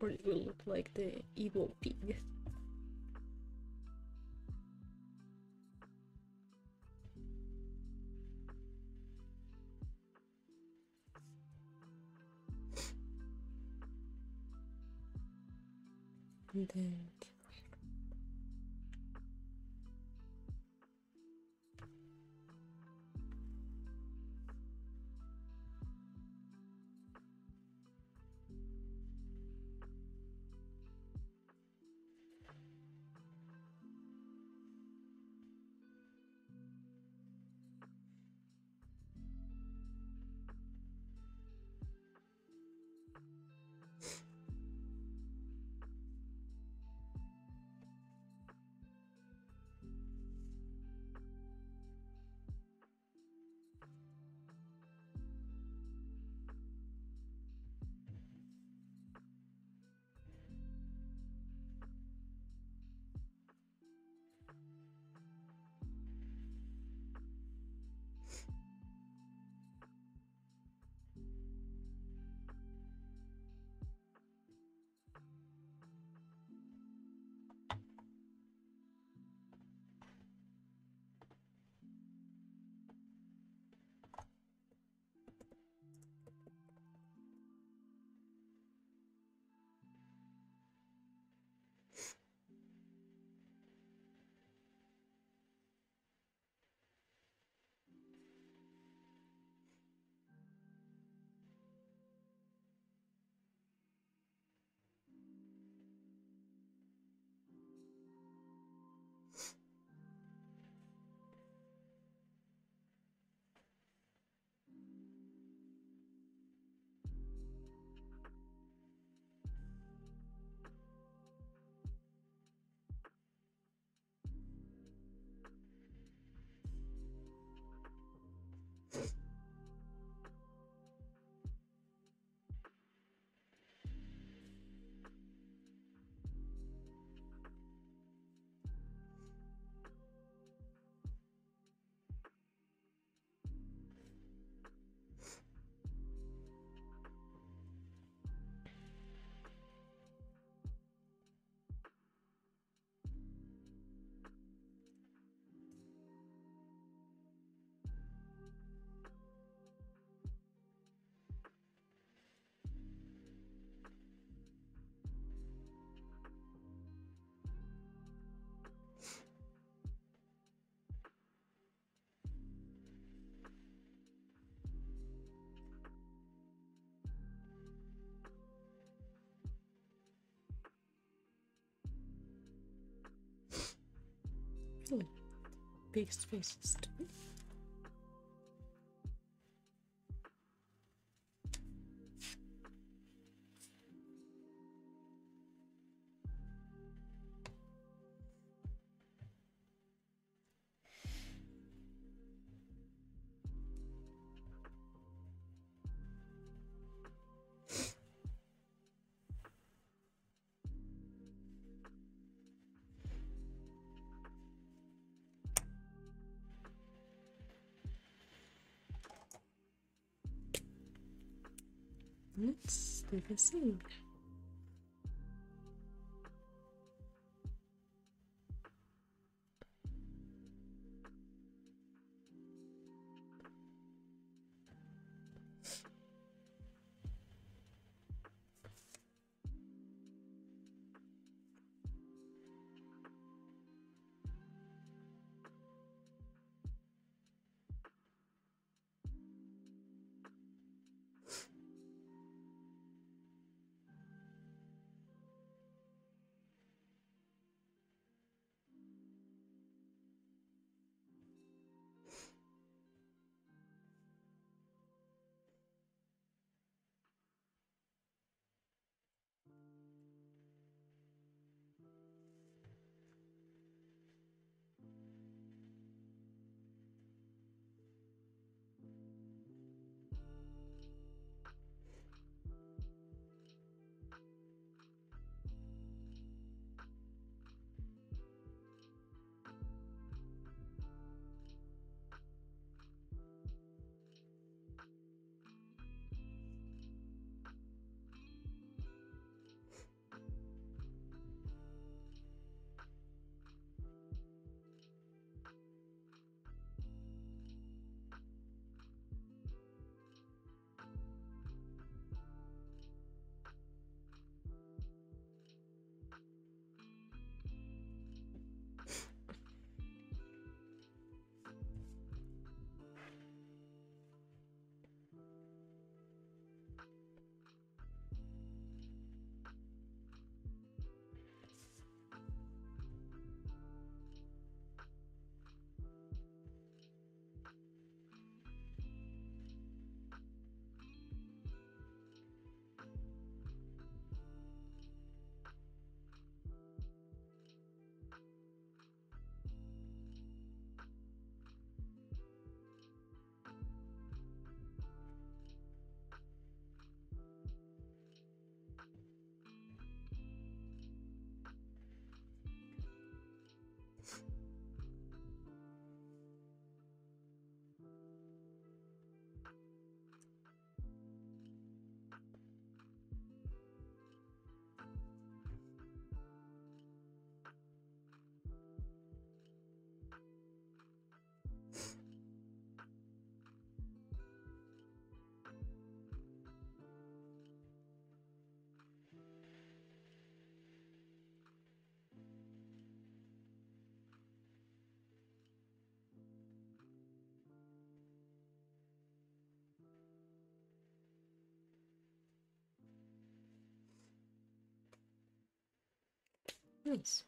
Or it will look like the evil pig. And then Big paste. Me. Nice.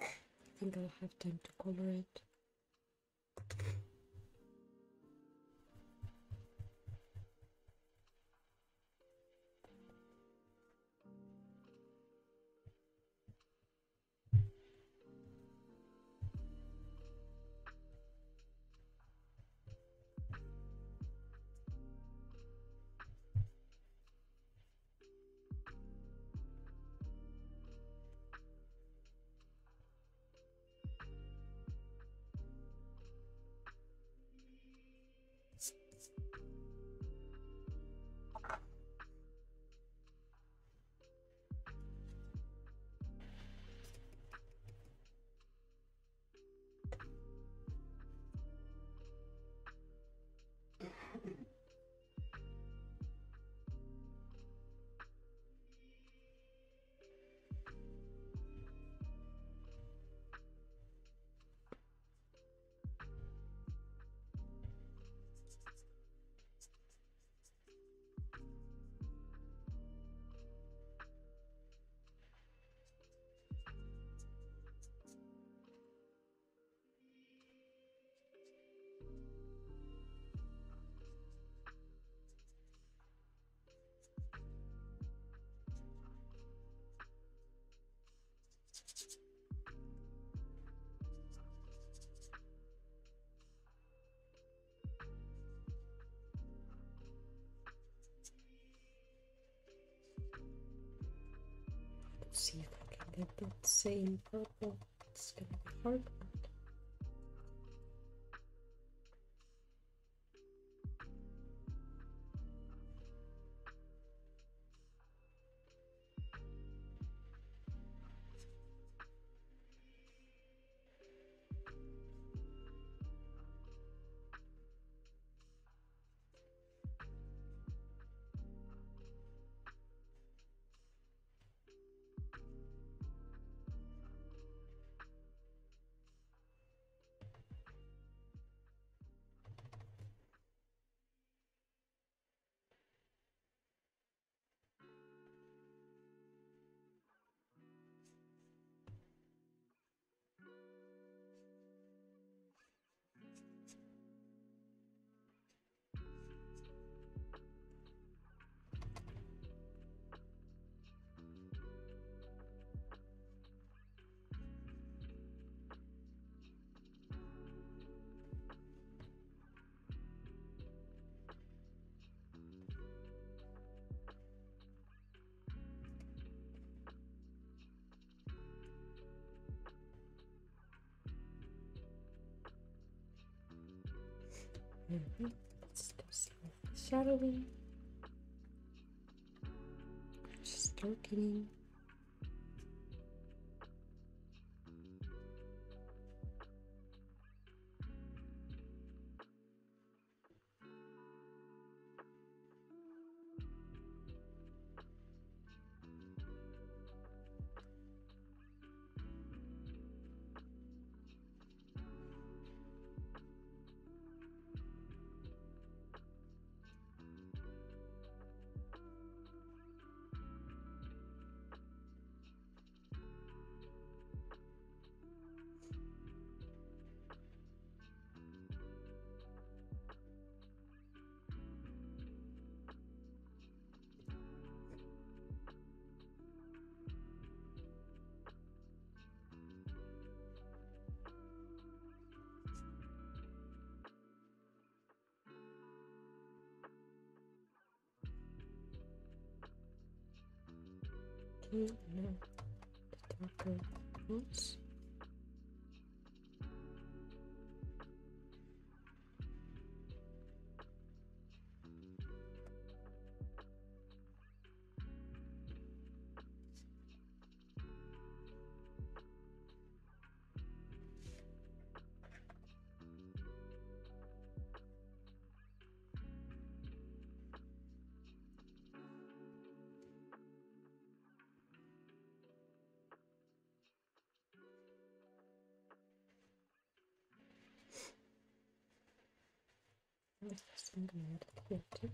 I think I'll have time to color it. Let's see if I can get that same purple. It's gonna be hard. Let's do some shadowing. Just darkening. Okay, now the darker ones. I'm gonna add it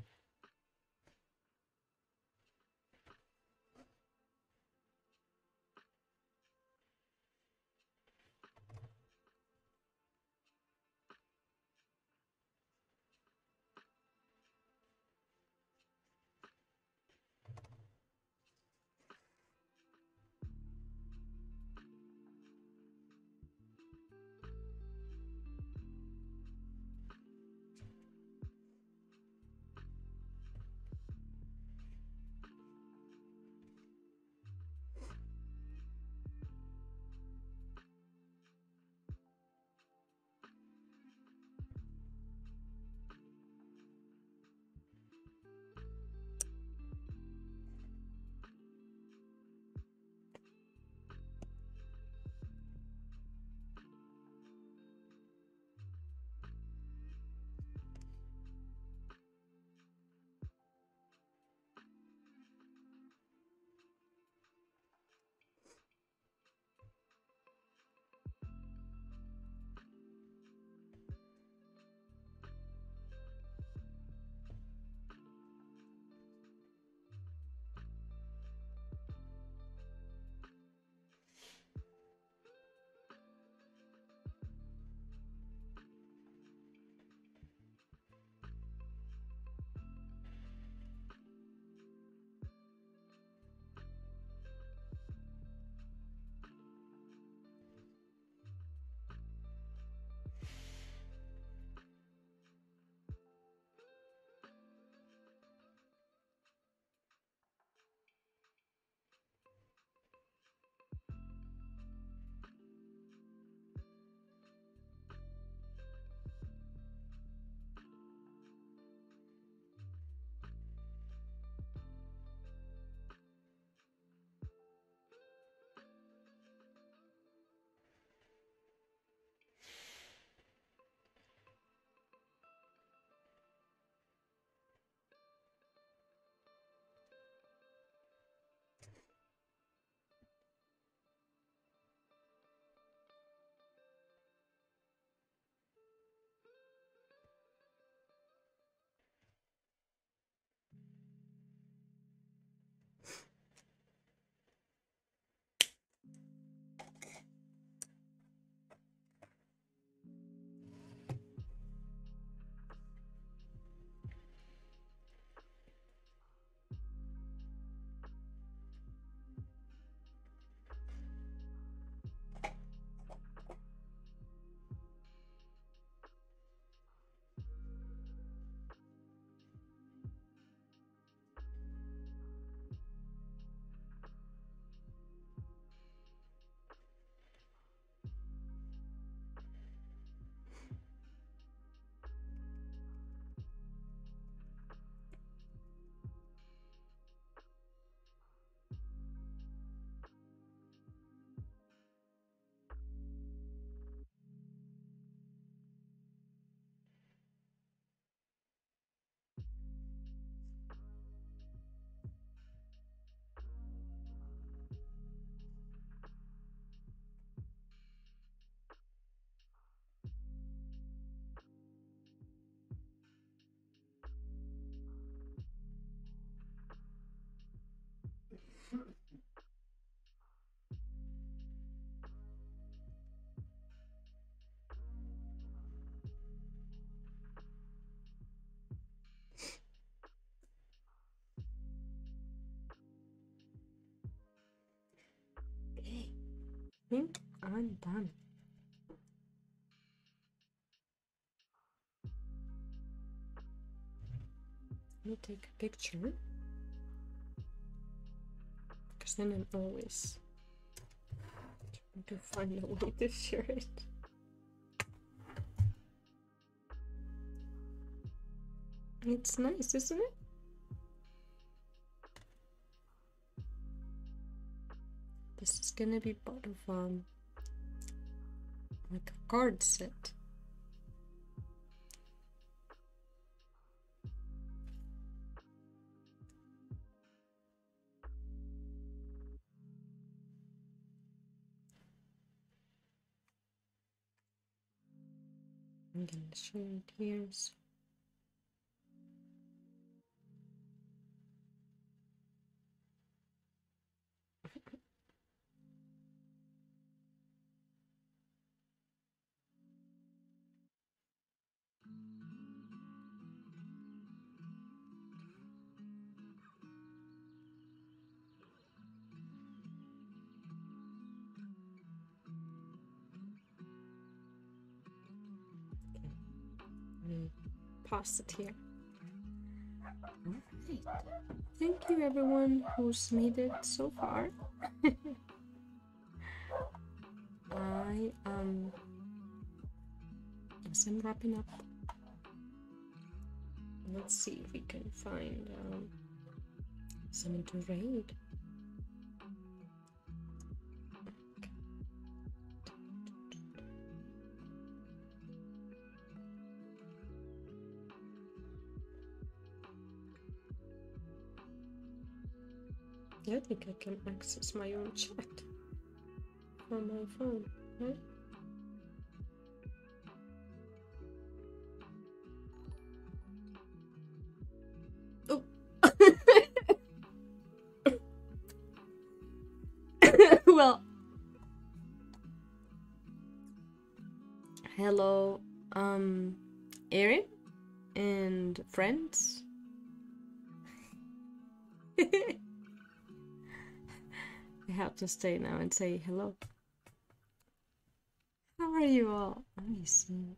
think I'm done. Let me take a picture. Because then I'm always trying to find a way to share it. It's nice, isn't it? Gonna be part of um like a card set. I'm gonna show it here. So pause it here. Thank you everyone who's made it so far. I um as I'm wrapping up. Let's see if we can find um, someone to raid. I think I can access my own chat from my phone, right? Oh. well. Hello, um, Erin and friends. Have to stay now and say hello. How are you all? Let me see.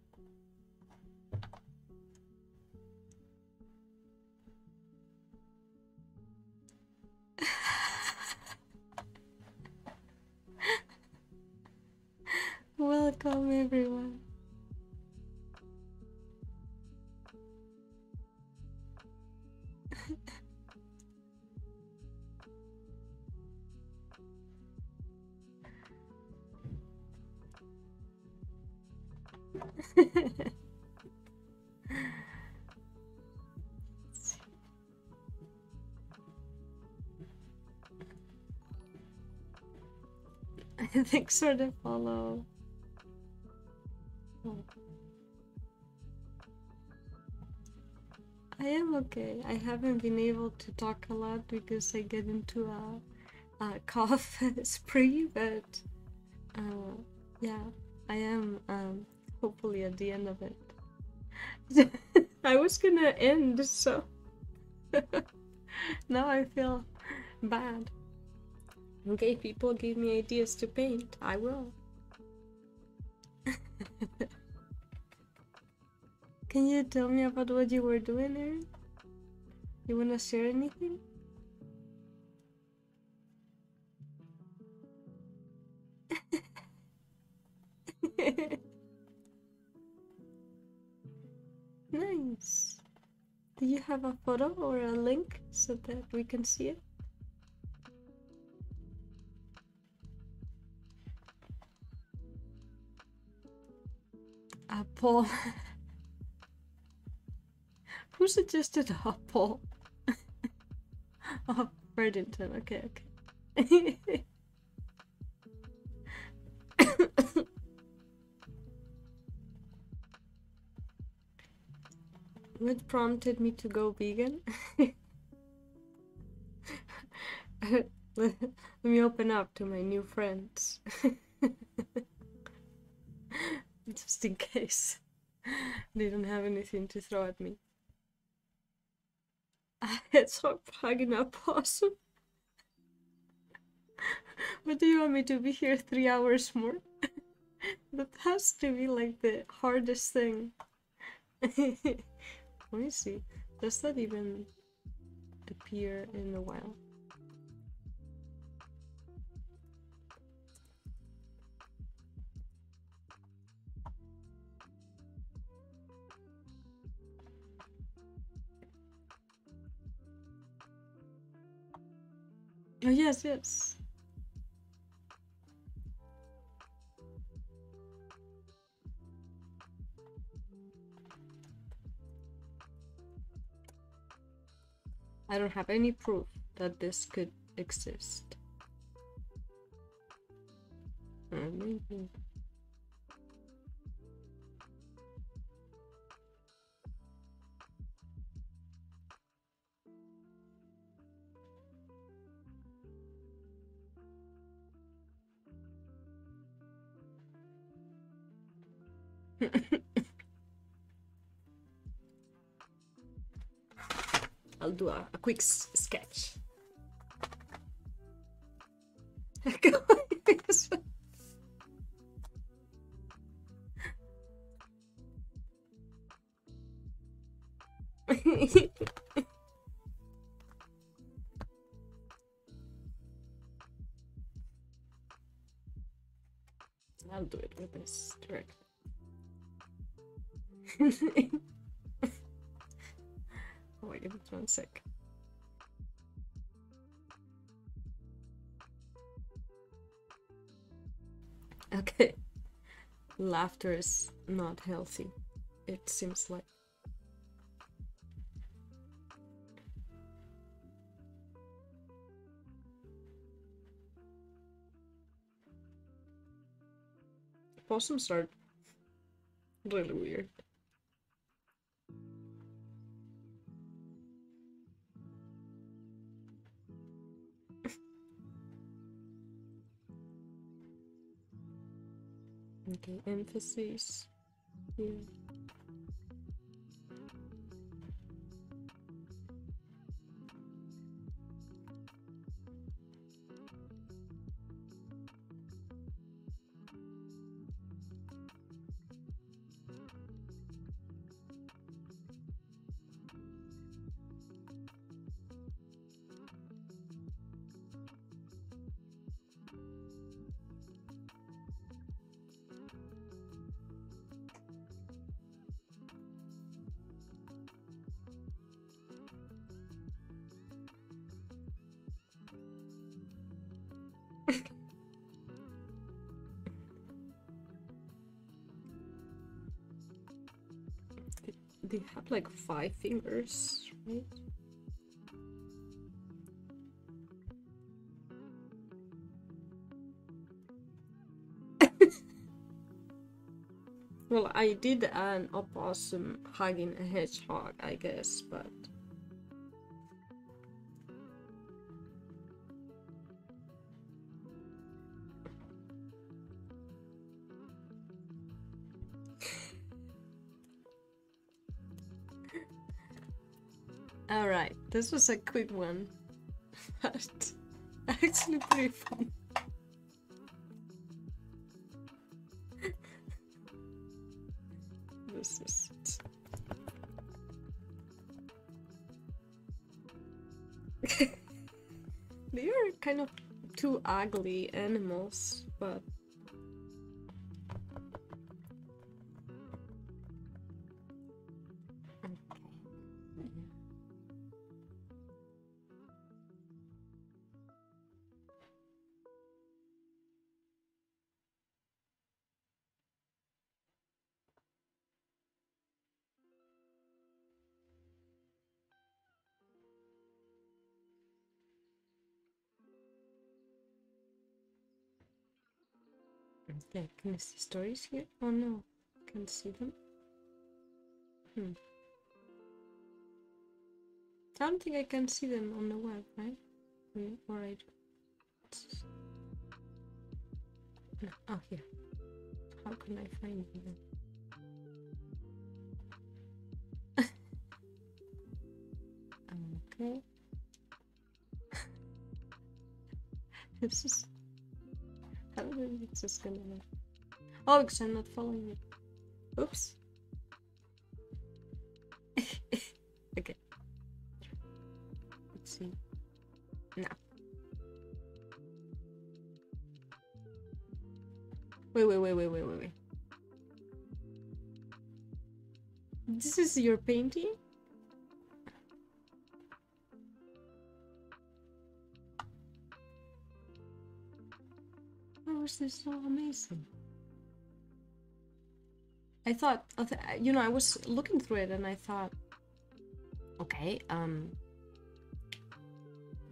Welcome everyone. Thanks for the follow. Oh. I am okay. I haven't been able to talk a lot because I get into a, a cough spree, but uh, yeah, I am um, hopefully at the end of it. I was gonna end, so now I feel bad. Okay, people give me ideas to paint. I will. Can you tell me about what you were doing there? You wanna share anything? nice. Do you have a photo or a link so that we can see it? Apple. Who suggested Apple? oh, Berdington. Okay, okay. what prompted me to go vegan? Let me open up to my new friends. Just in case they don't have anything to throw at me. A hedgehog hugging a possum. What do you want me to be here three hours more? that has to be like the hardest thing. Let me see. Does that even appear in the wild? Oh yes, yes. I don't have any proof that this could exist. Uh, maybe. I'll do a, a quick sketch. I'll do it with this directly. Wait, give it one sec. Okay. Laughter is not healthy. It seems like. Possums are really weird. Okay, emphasis here. Like five fingers, right? well, I did an opossum hugging a hedgehog, I guess, but. This was a quick one, but actually pretty fun. this is they are kind of two ugly animals, but Can I see stories here? Oh no, can't see them. Hmm. I don't think I can see them on the web, right? Hmm, Or I do. No. Oh, here. How can I find them? okay. This is. Is this gonna? Oh, because I'm not following it. Oops. okay. Let's see. Now. Wait, wait, wait, wait, wait, wait, wait. This is your painting? Is this so amazing? I thought, you know, I was looking through it and I thought, okay, um,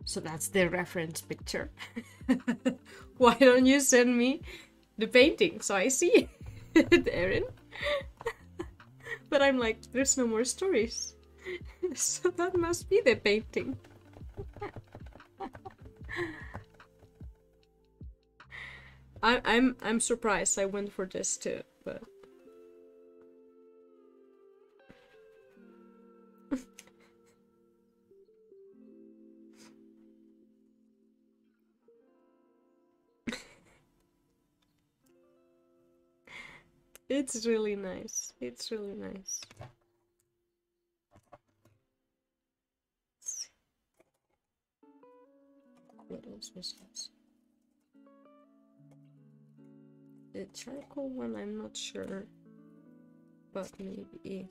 so that's the reference picture. Why don't you send me the painting so I see it, Erin? but I'm like, there's no more stories. so that must be the painting. I, I'm I'm surprised I went for this too, but it's really nice. It's really nice. What else was this? The charcoal one, I'm not sure, but maybe.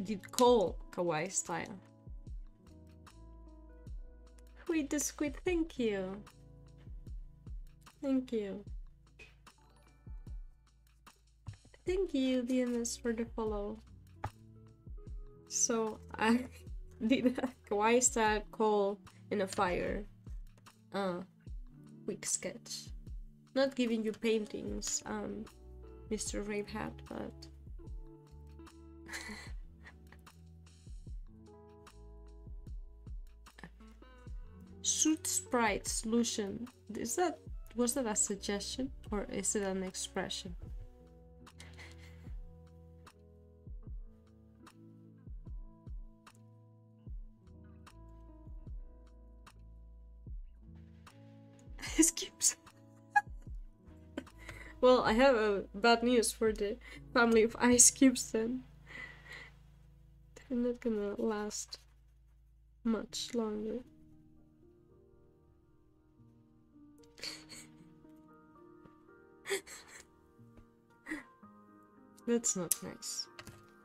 I did call kawaii style. Wait, the squid, thank you. Thank you. Thank you, DNS, for the follow. So, I did a kawaii style call in a fire. Uh, quick sketch. Not giving you paintings, um, Mr. Rape Hat, but Shoot sprite solution. Is that was that a suggestion or is it an expression? Cubes. well, I have a bad news for the family of ice cubes then. They're not gonna last much longer. That's not nice.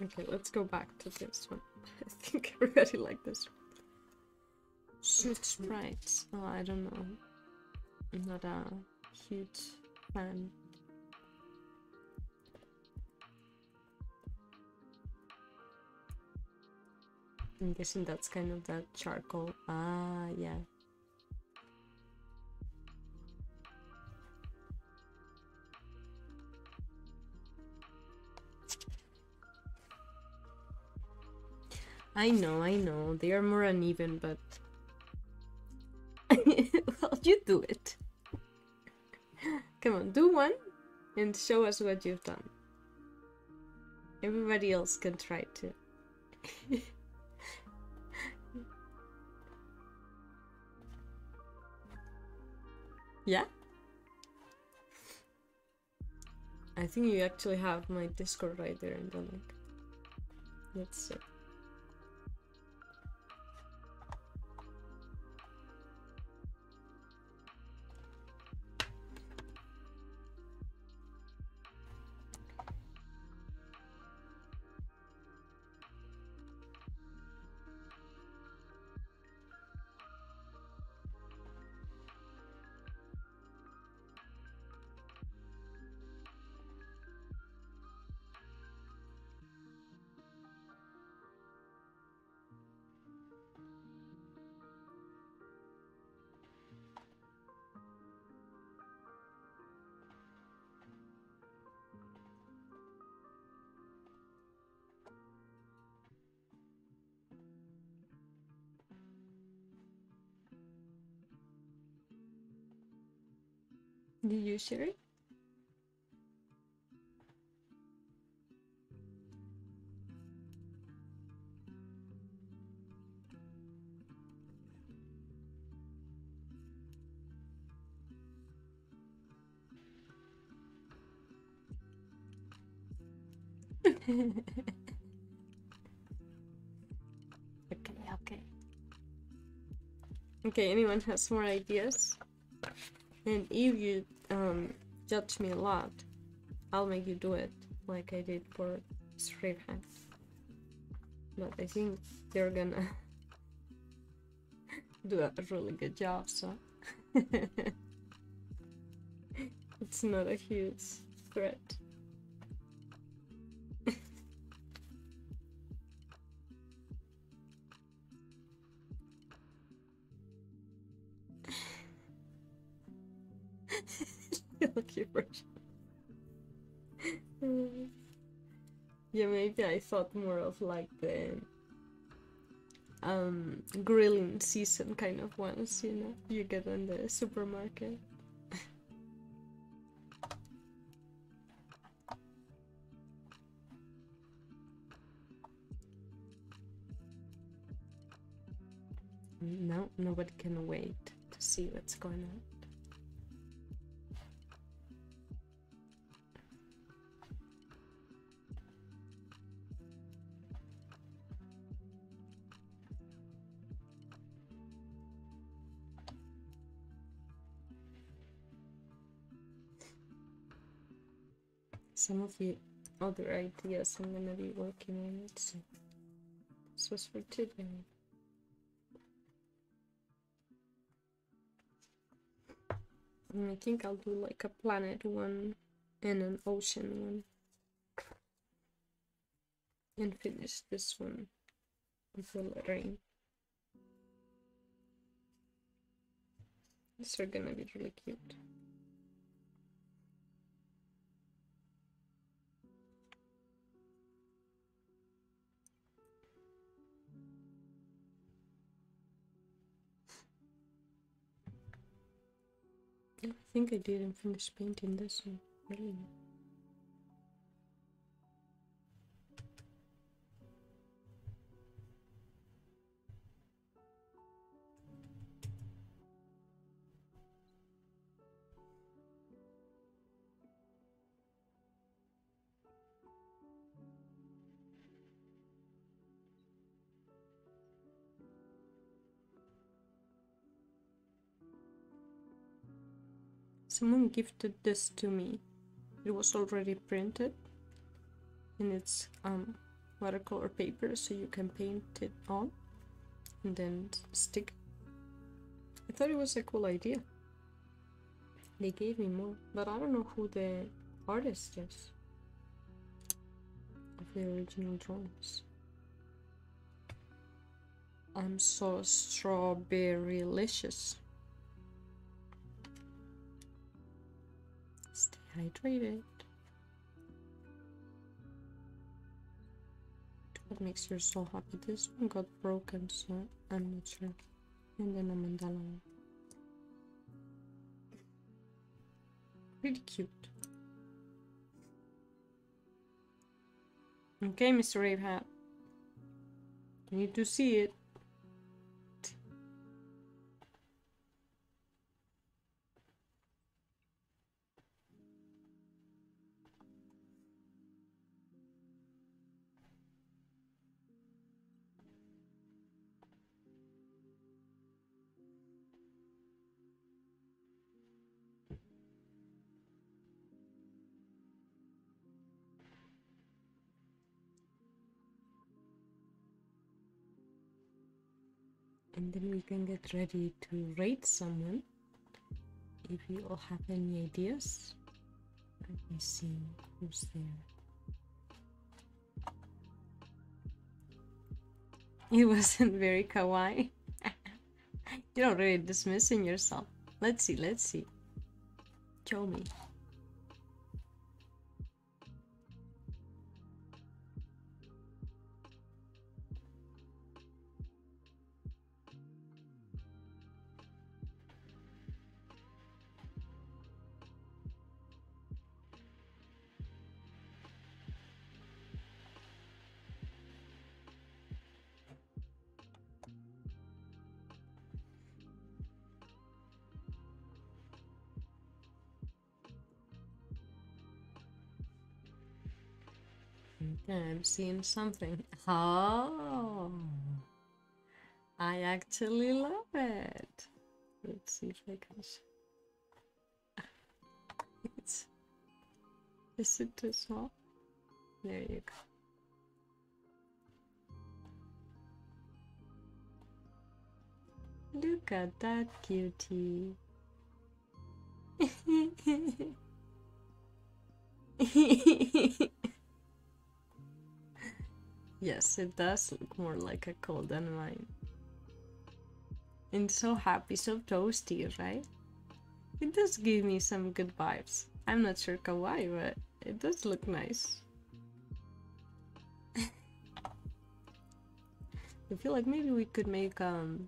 Okay, let's go back to this one. I think I really like this one. Shoot sprites. Oh, I don't know. I'm not a huge fan. I'm guessing that's kind of that charcoal. Ah, yeah. I know, I know. They are more uneven, but... well, you do it. Come on, do one and show us what you've done. Everybody else can try to. yeah? I think you actually have my Discord right there in the link. Let's see. Did you share it? okay, okay. Okay, anyone has more ideas? And if you um, judge me a lot, I'll make you do it like I did for Straight. But I think they're gonna do a really good job, so it's not a huge threat. Yeah, maybe I thought more of like the um grilling season kind of ones, you know, you get in the supermarket. no, nobody can wait to see what's going on. Some of the other ideas I'm gonna be working on. Let's. This was for today. And I think I'll do like a planet one and an ocean one. And finish this one with the lettering. These are gonna be really cute. Think I didn't finish painting this one earlier. Someone gifted this to me. It was already printed and it's um, watercolor paper so you can paint it on and then stick. I thought it was a cool idea. They gave me more, but I don't know who the artist is of the original drawings. I'm so strawberry-licious. Hydrated. What makes you so happy? This one got broken, so I'm not sure. And then a mandala one. Pretty cute. Okay, Mr. Rave Hat. You need to see it. And then we can get ready to raid someone. If you all have any ideas, let me see who's there. It wasn't very kawaii. You're already dismissing yourself. Let's see, let's see. Show me. I'm seeing something. Oh, I actually love it. Let's see if I can. It's. Is it too small? There you go. Look at that cutie. Yes, it does look more like a cold than mine. And so happy, so toasty, right? It does give me some good vibes. I'm not sure kawaii, but it does look nice. I feel like maybe we could make um,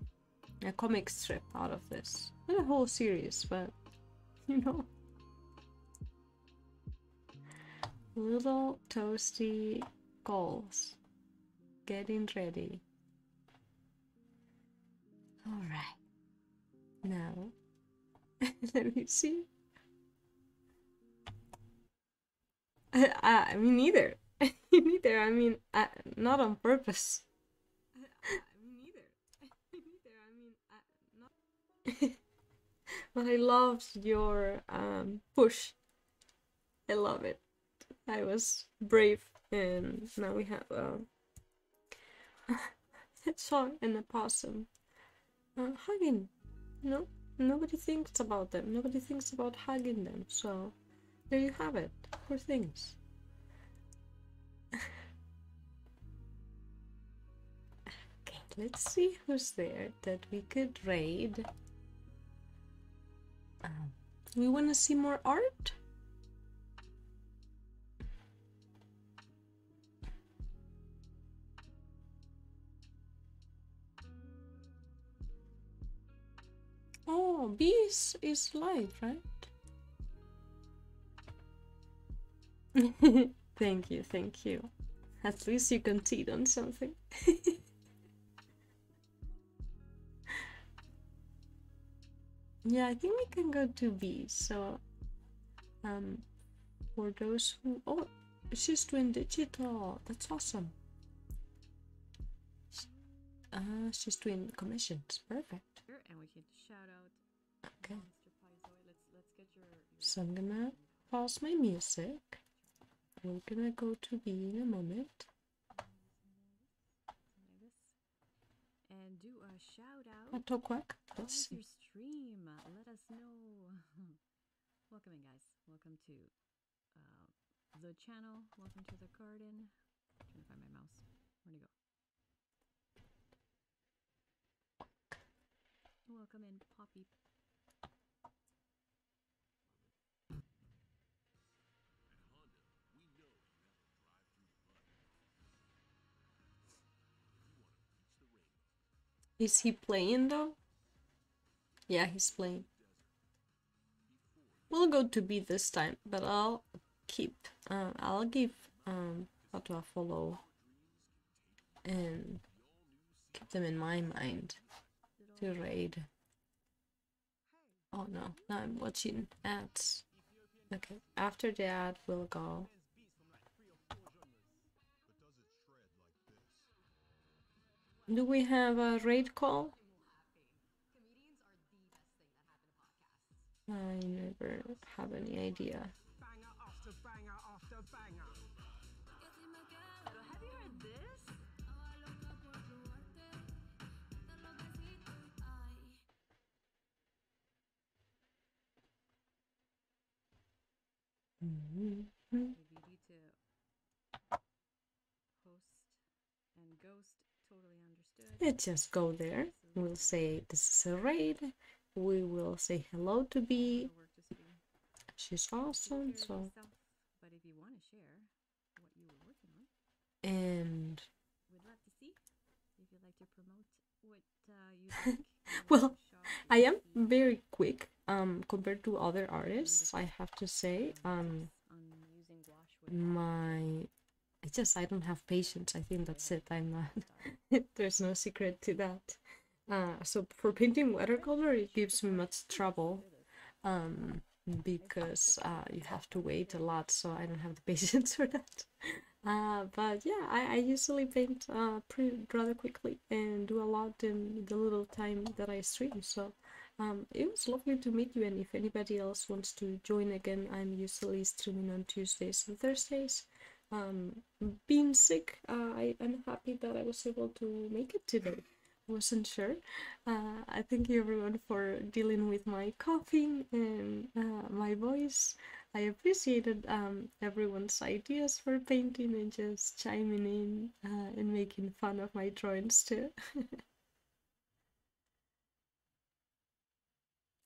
a comic strip out of this. Not a whole series, but you know. Little toasty goals getting ready. Alright. Now, let me see. Uh, I, I, mean, neither. neither. I mean, I, not on purpose. Uh, neither. neither. I mean, not. but I loved your um, push. I love it. I was brave, and now we have uh, hedgehog and a possum uh, hugging. No, nobody thinks about them. Nobody thinks about hugging them. So there you have it. Poor things. okay, let's see who's there that we could raid. Um, we want to see more art. Oh, bees is light, right? thank you, thank you. At least you can cheat on something. yeah, I think we can go to B. So, um, for those who oh, she's doing digital. That's awesome. Uh, she's doing commissions. Perfect. And we can shout out Okay. Let's let's get your, your So I'm gonna pause my music. We're gonna go to B in a moment. something like this. And do a shout out. Talk quick. Let's your stream? Let us know. Welcome in, guys. Welcome to uh, the channel. Welcome to the garden. trying to find my mouse. Where'd it go? Welcome in, Poppy. Is he playing though? Yeah, he's playing. We'll go to B this time, but I'll keep. Uh, I'll give um Pato a follow and keep them in my mind to raid. Oh no, now I'm watching ads. Okay, after the ad, we'll go. Do we have a raid call? I never have any idea. banger after banger after banger. Mm. If you need to post and ghost, totally understood. Let's just go there. We'll say this is a raid. We will say hello to B. Work to speed. She's awesome. So but if you want to share what you were working on, and we'd love to see. If you'd like to promote what uh, you think. Well, I am very quick um compared to other artists. I have to say um my I just I don't have patience. I think that's it. I'm not. There's no secret to that. Uh, so for painting watercolor, it gives me much trouble. Um, because uh, you have to wait a lot, so I don't have the patience for that. Uh, but yeah, I, I usually paint uh, pretty rather quickly and do a lot in the little time that I stream. So um, it was lovely to meet you. And if anybody else wants to join again, I'm usually streaming on Tuesdays and Thursdays. Um, being sick, uh, I, I'm happy that I was able to make it today wasn't sure. Uh, I thank you everyone for dealing with my coughing and uh, my voice. I appreciated um, everyone's ideas for painting and just chiming in uh, and making fun of my drawings too.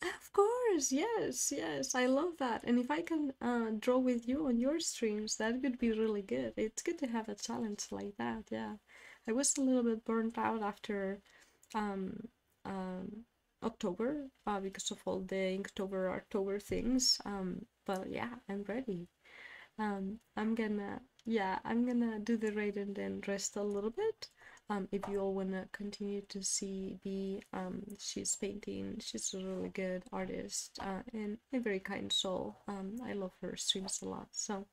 Of course, yes, yes, I love that. And if I can uh, draw with you on your streams, that would be really good. It's good to have a challenge like that, yeah. I was a little bit burnt out after um, um, October uh, because of all the Inktober, October things. Um, but yeah, I'm ready. Um, I'm gonna, yeah, I'm gonna do the raid and then rest a little bit. Um, if you all wanna continue to see B, um, she's painting. She's a really good artist uh, and a very kind soul. Um, I love her streams a lot. So,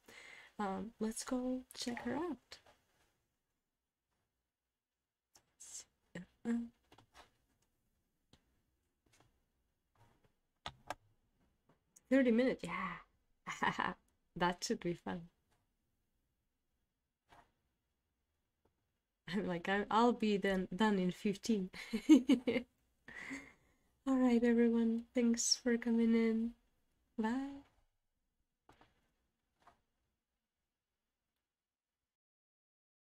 um, let's go check her out. 30 minutes, yeah. that should be fun. I'm like, I'll be then done in 15. All right, everyone. Thanks for coming in. Bye.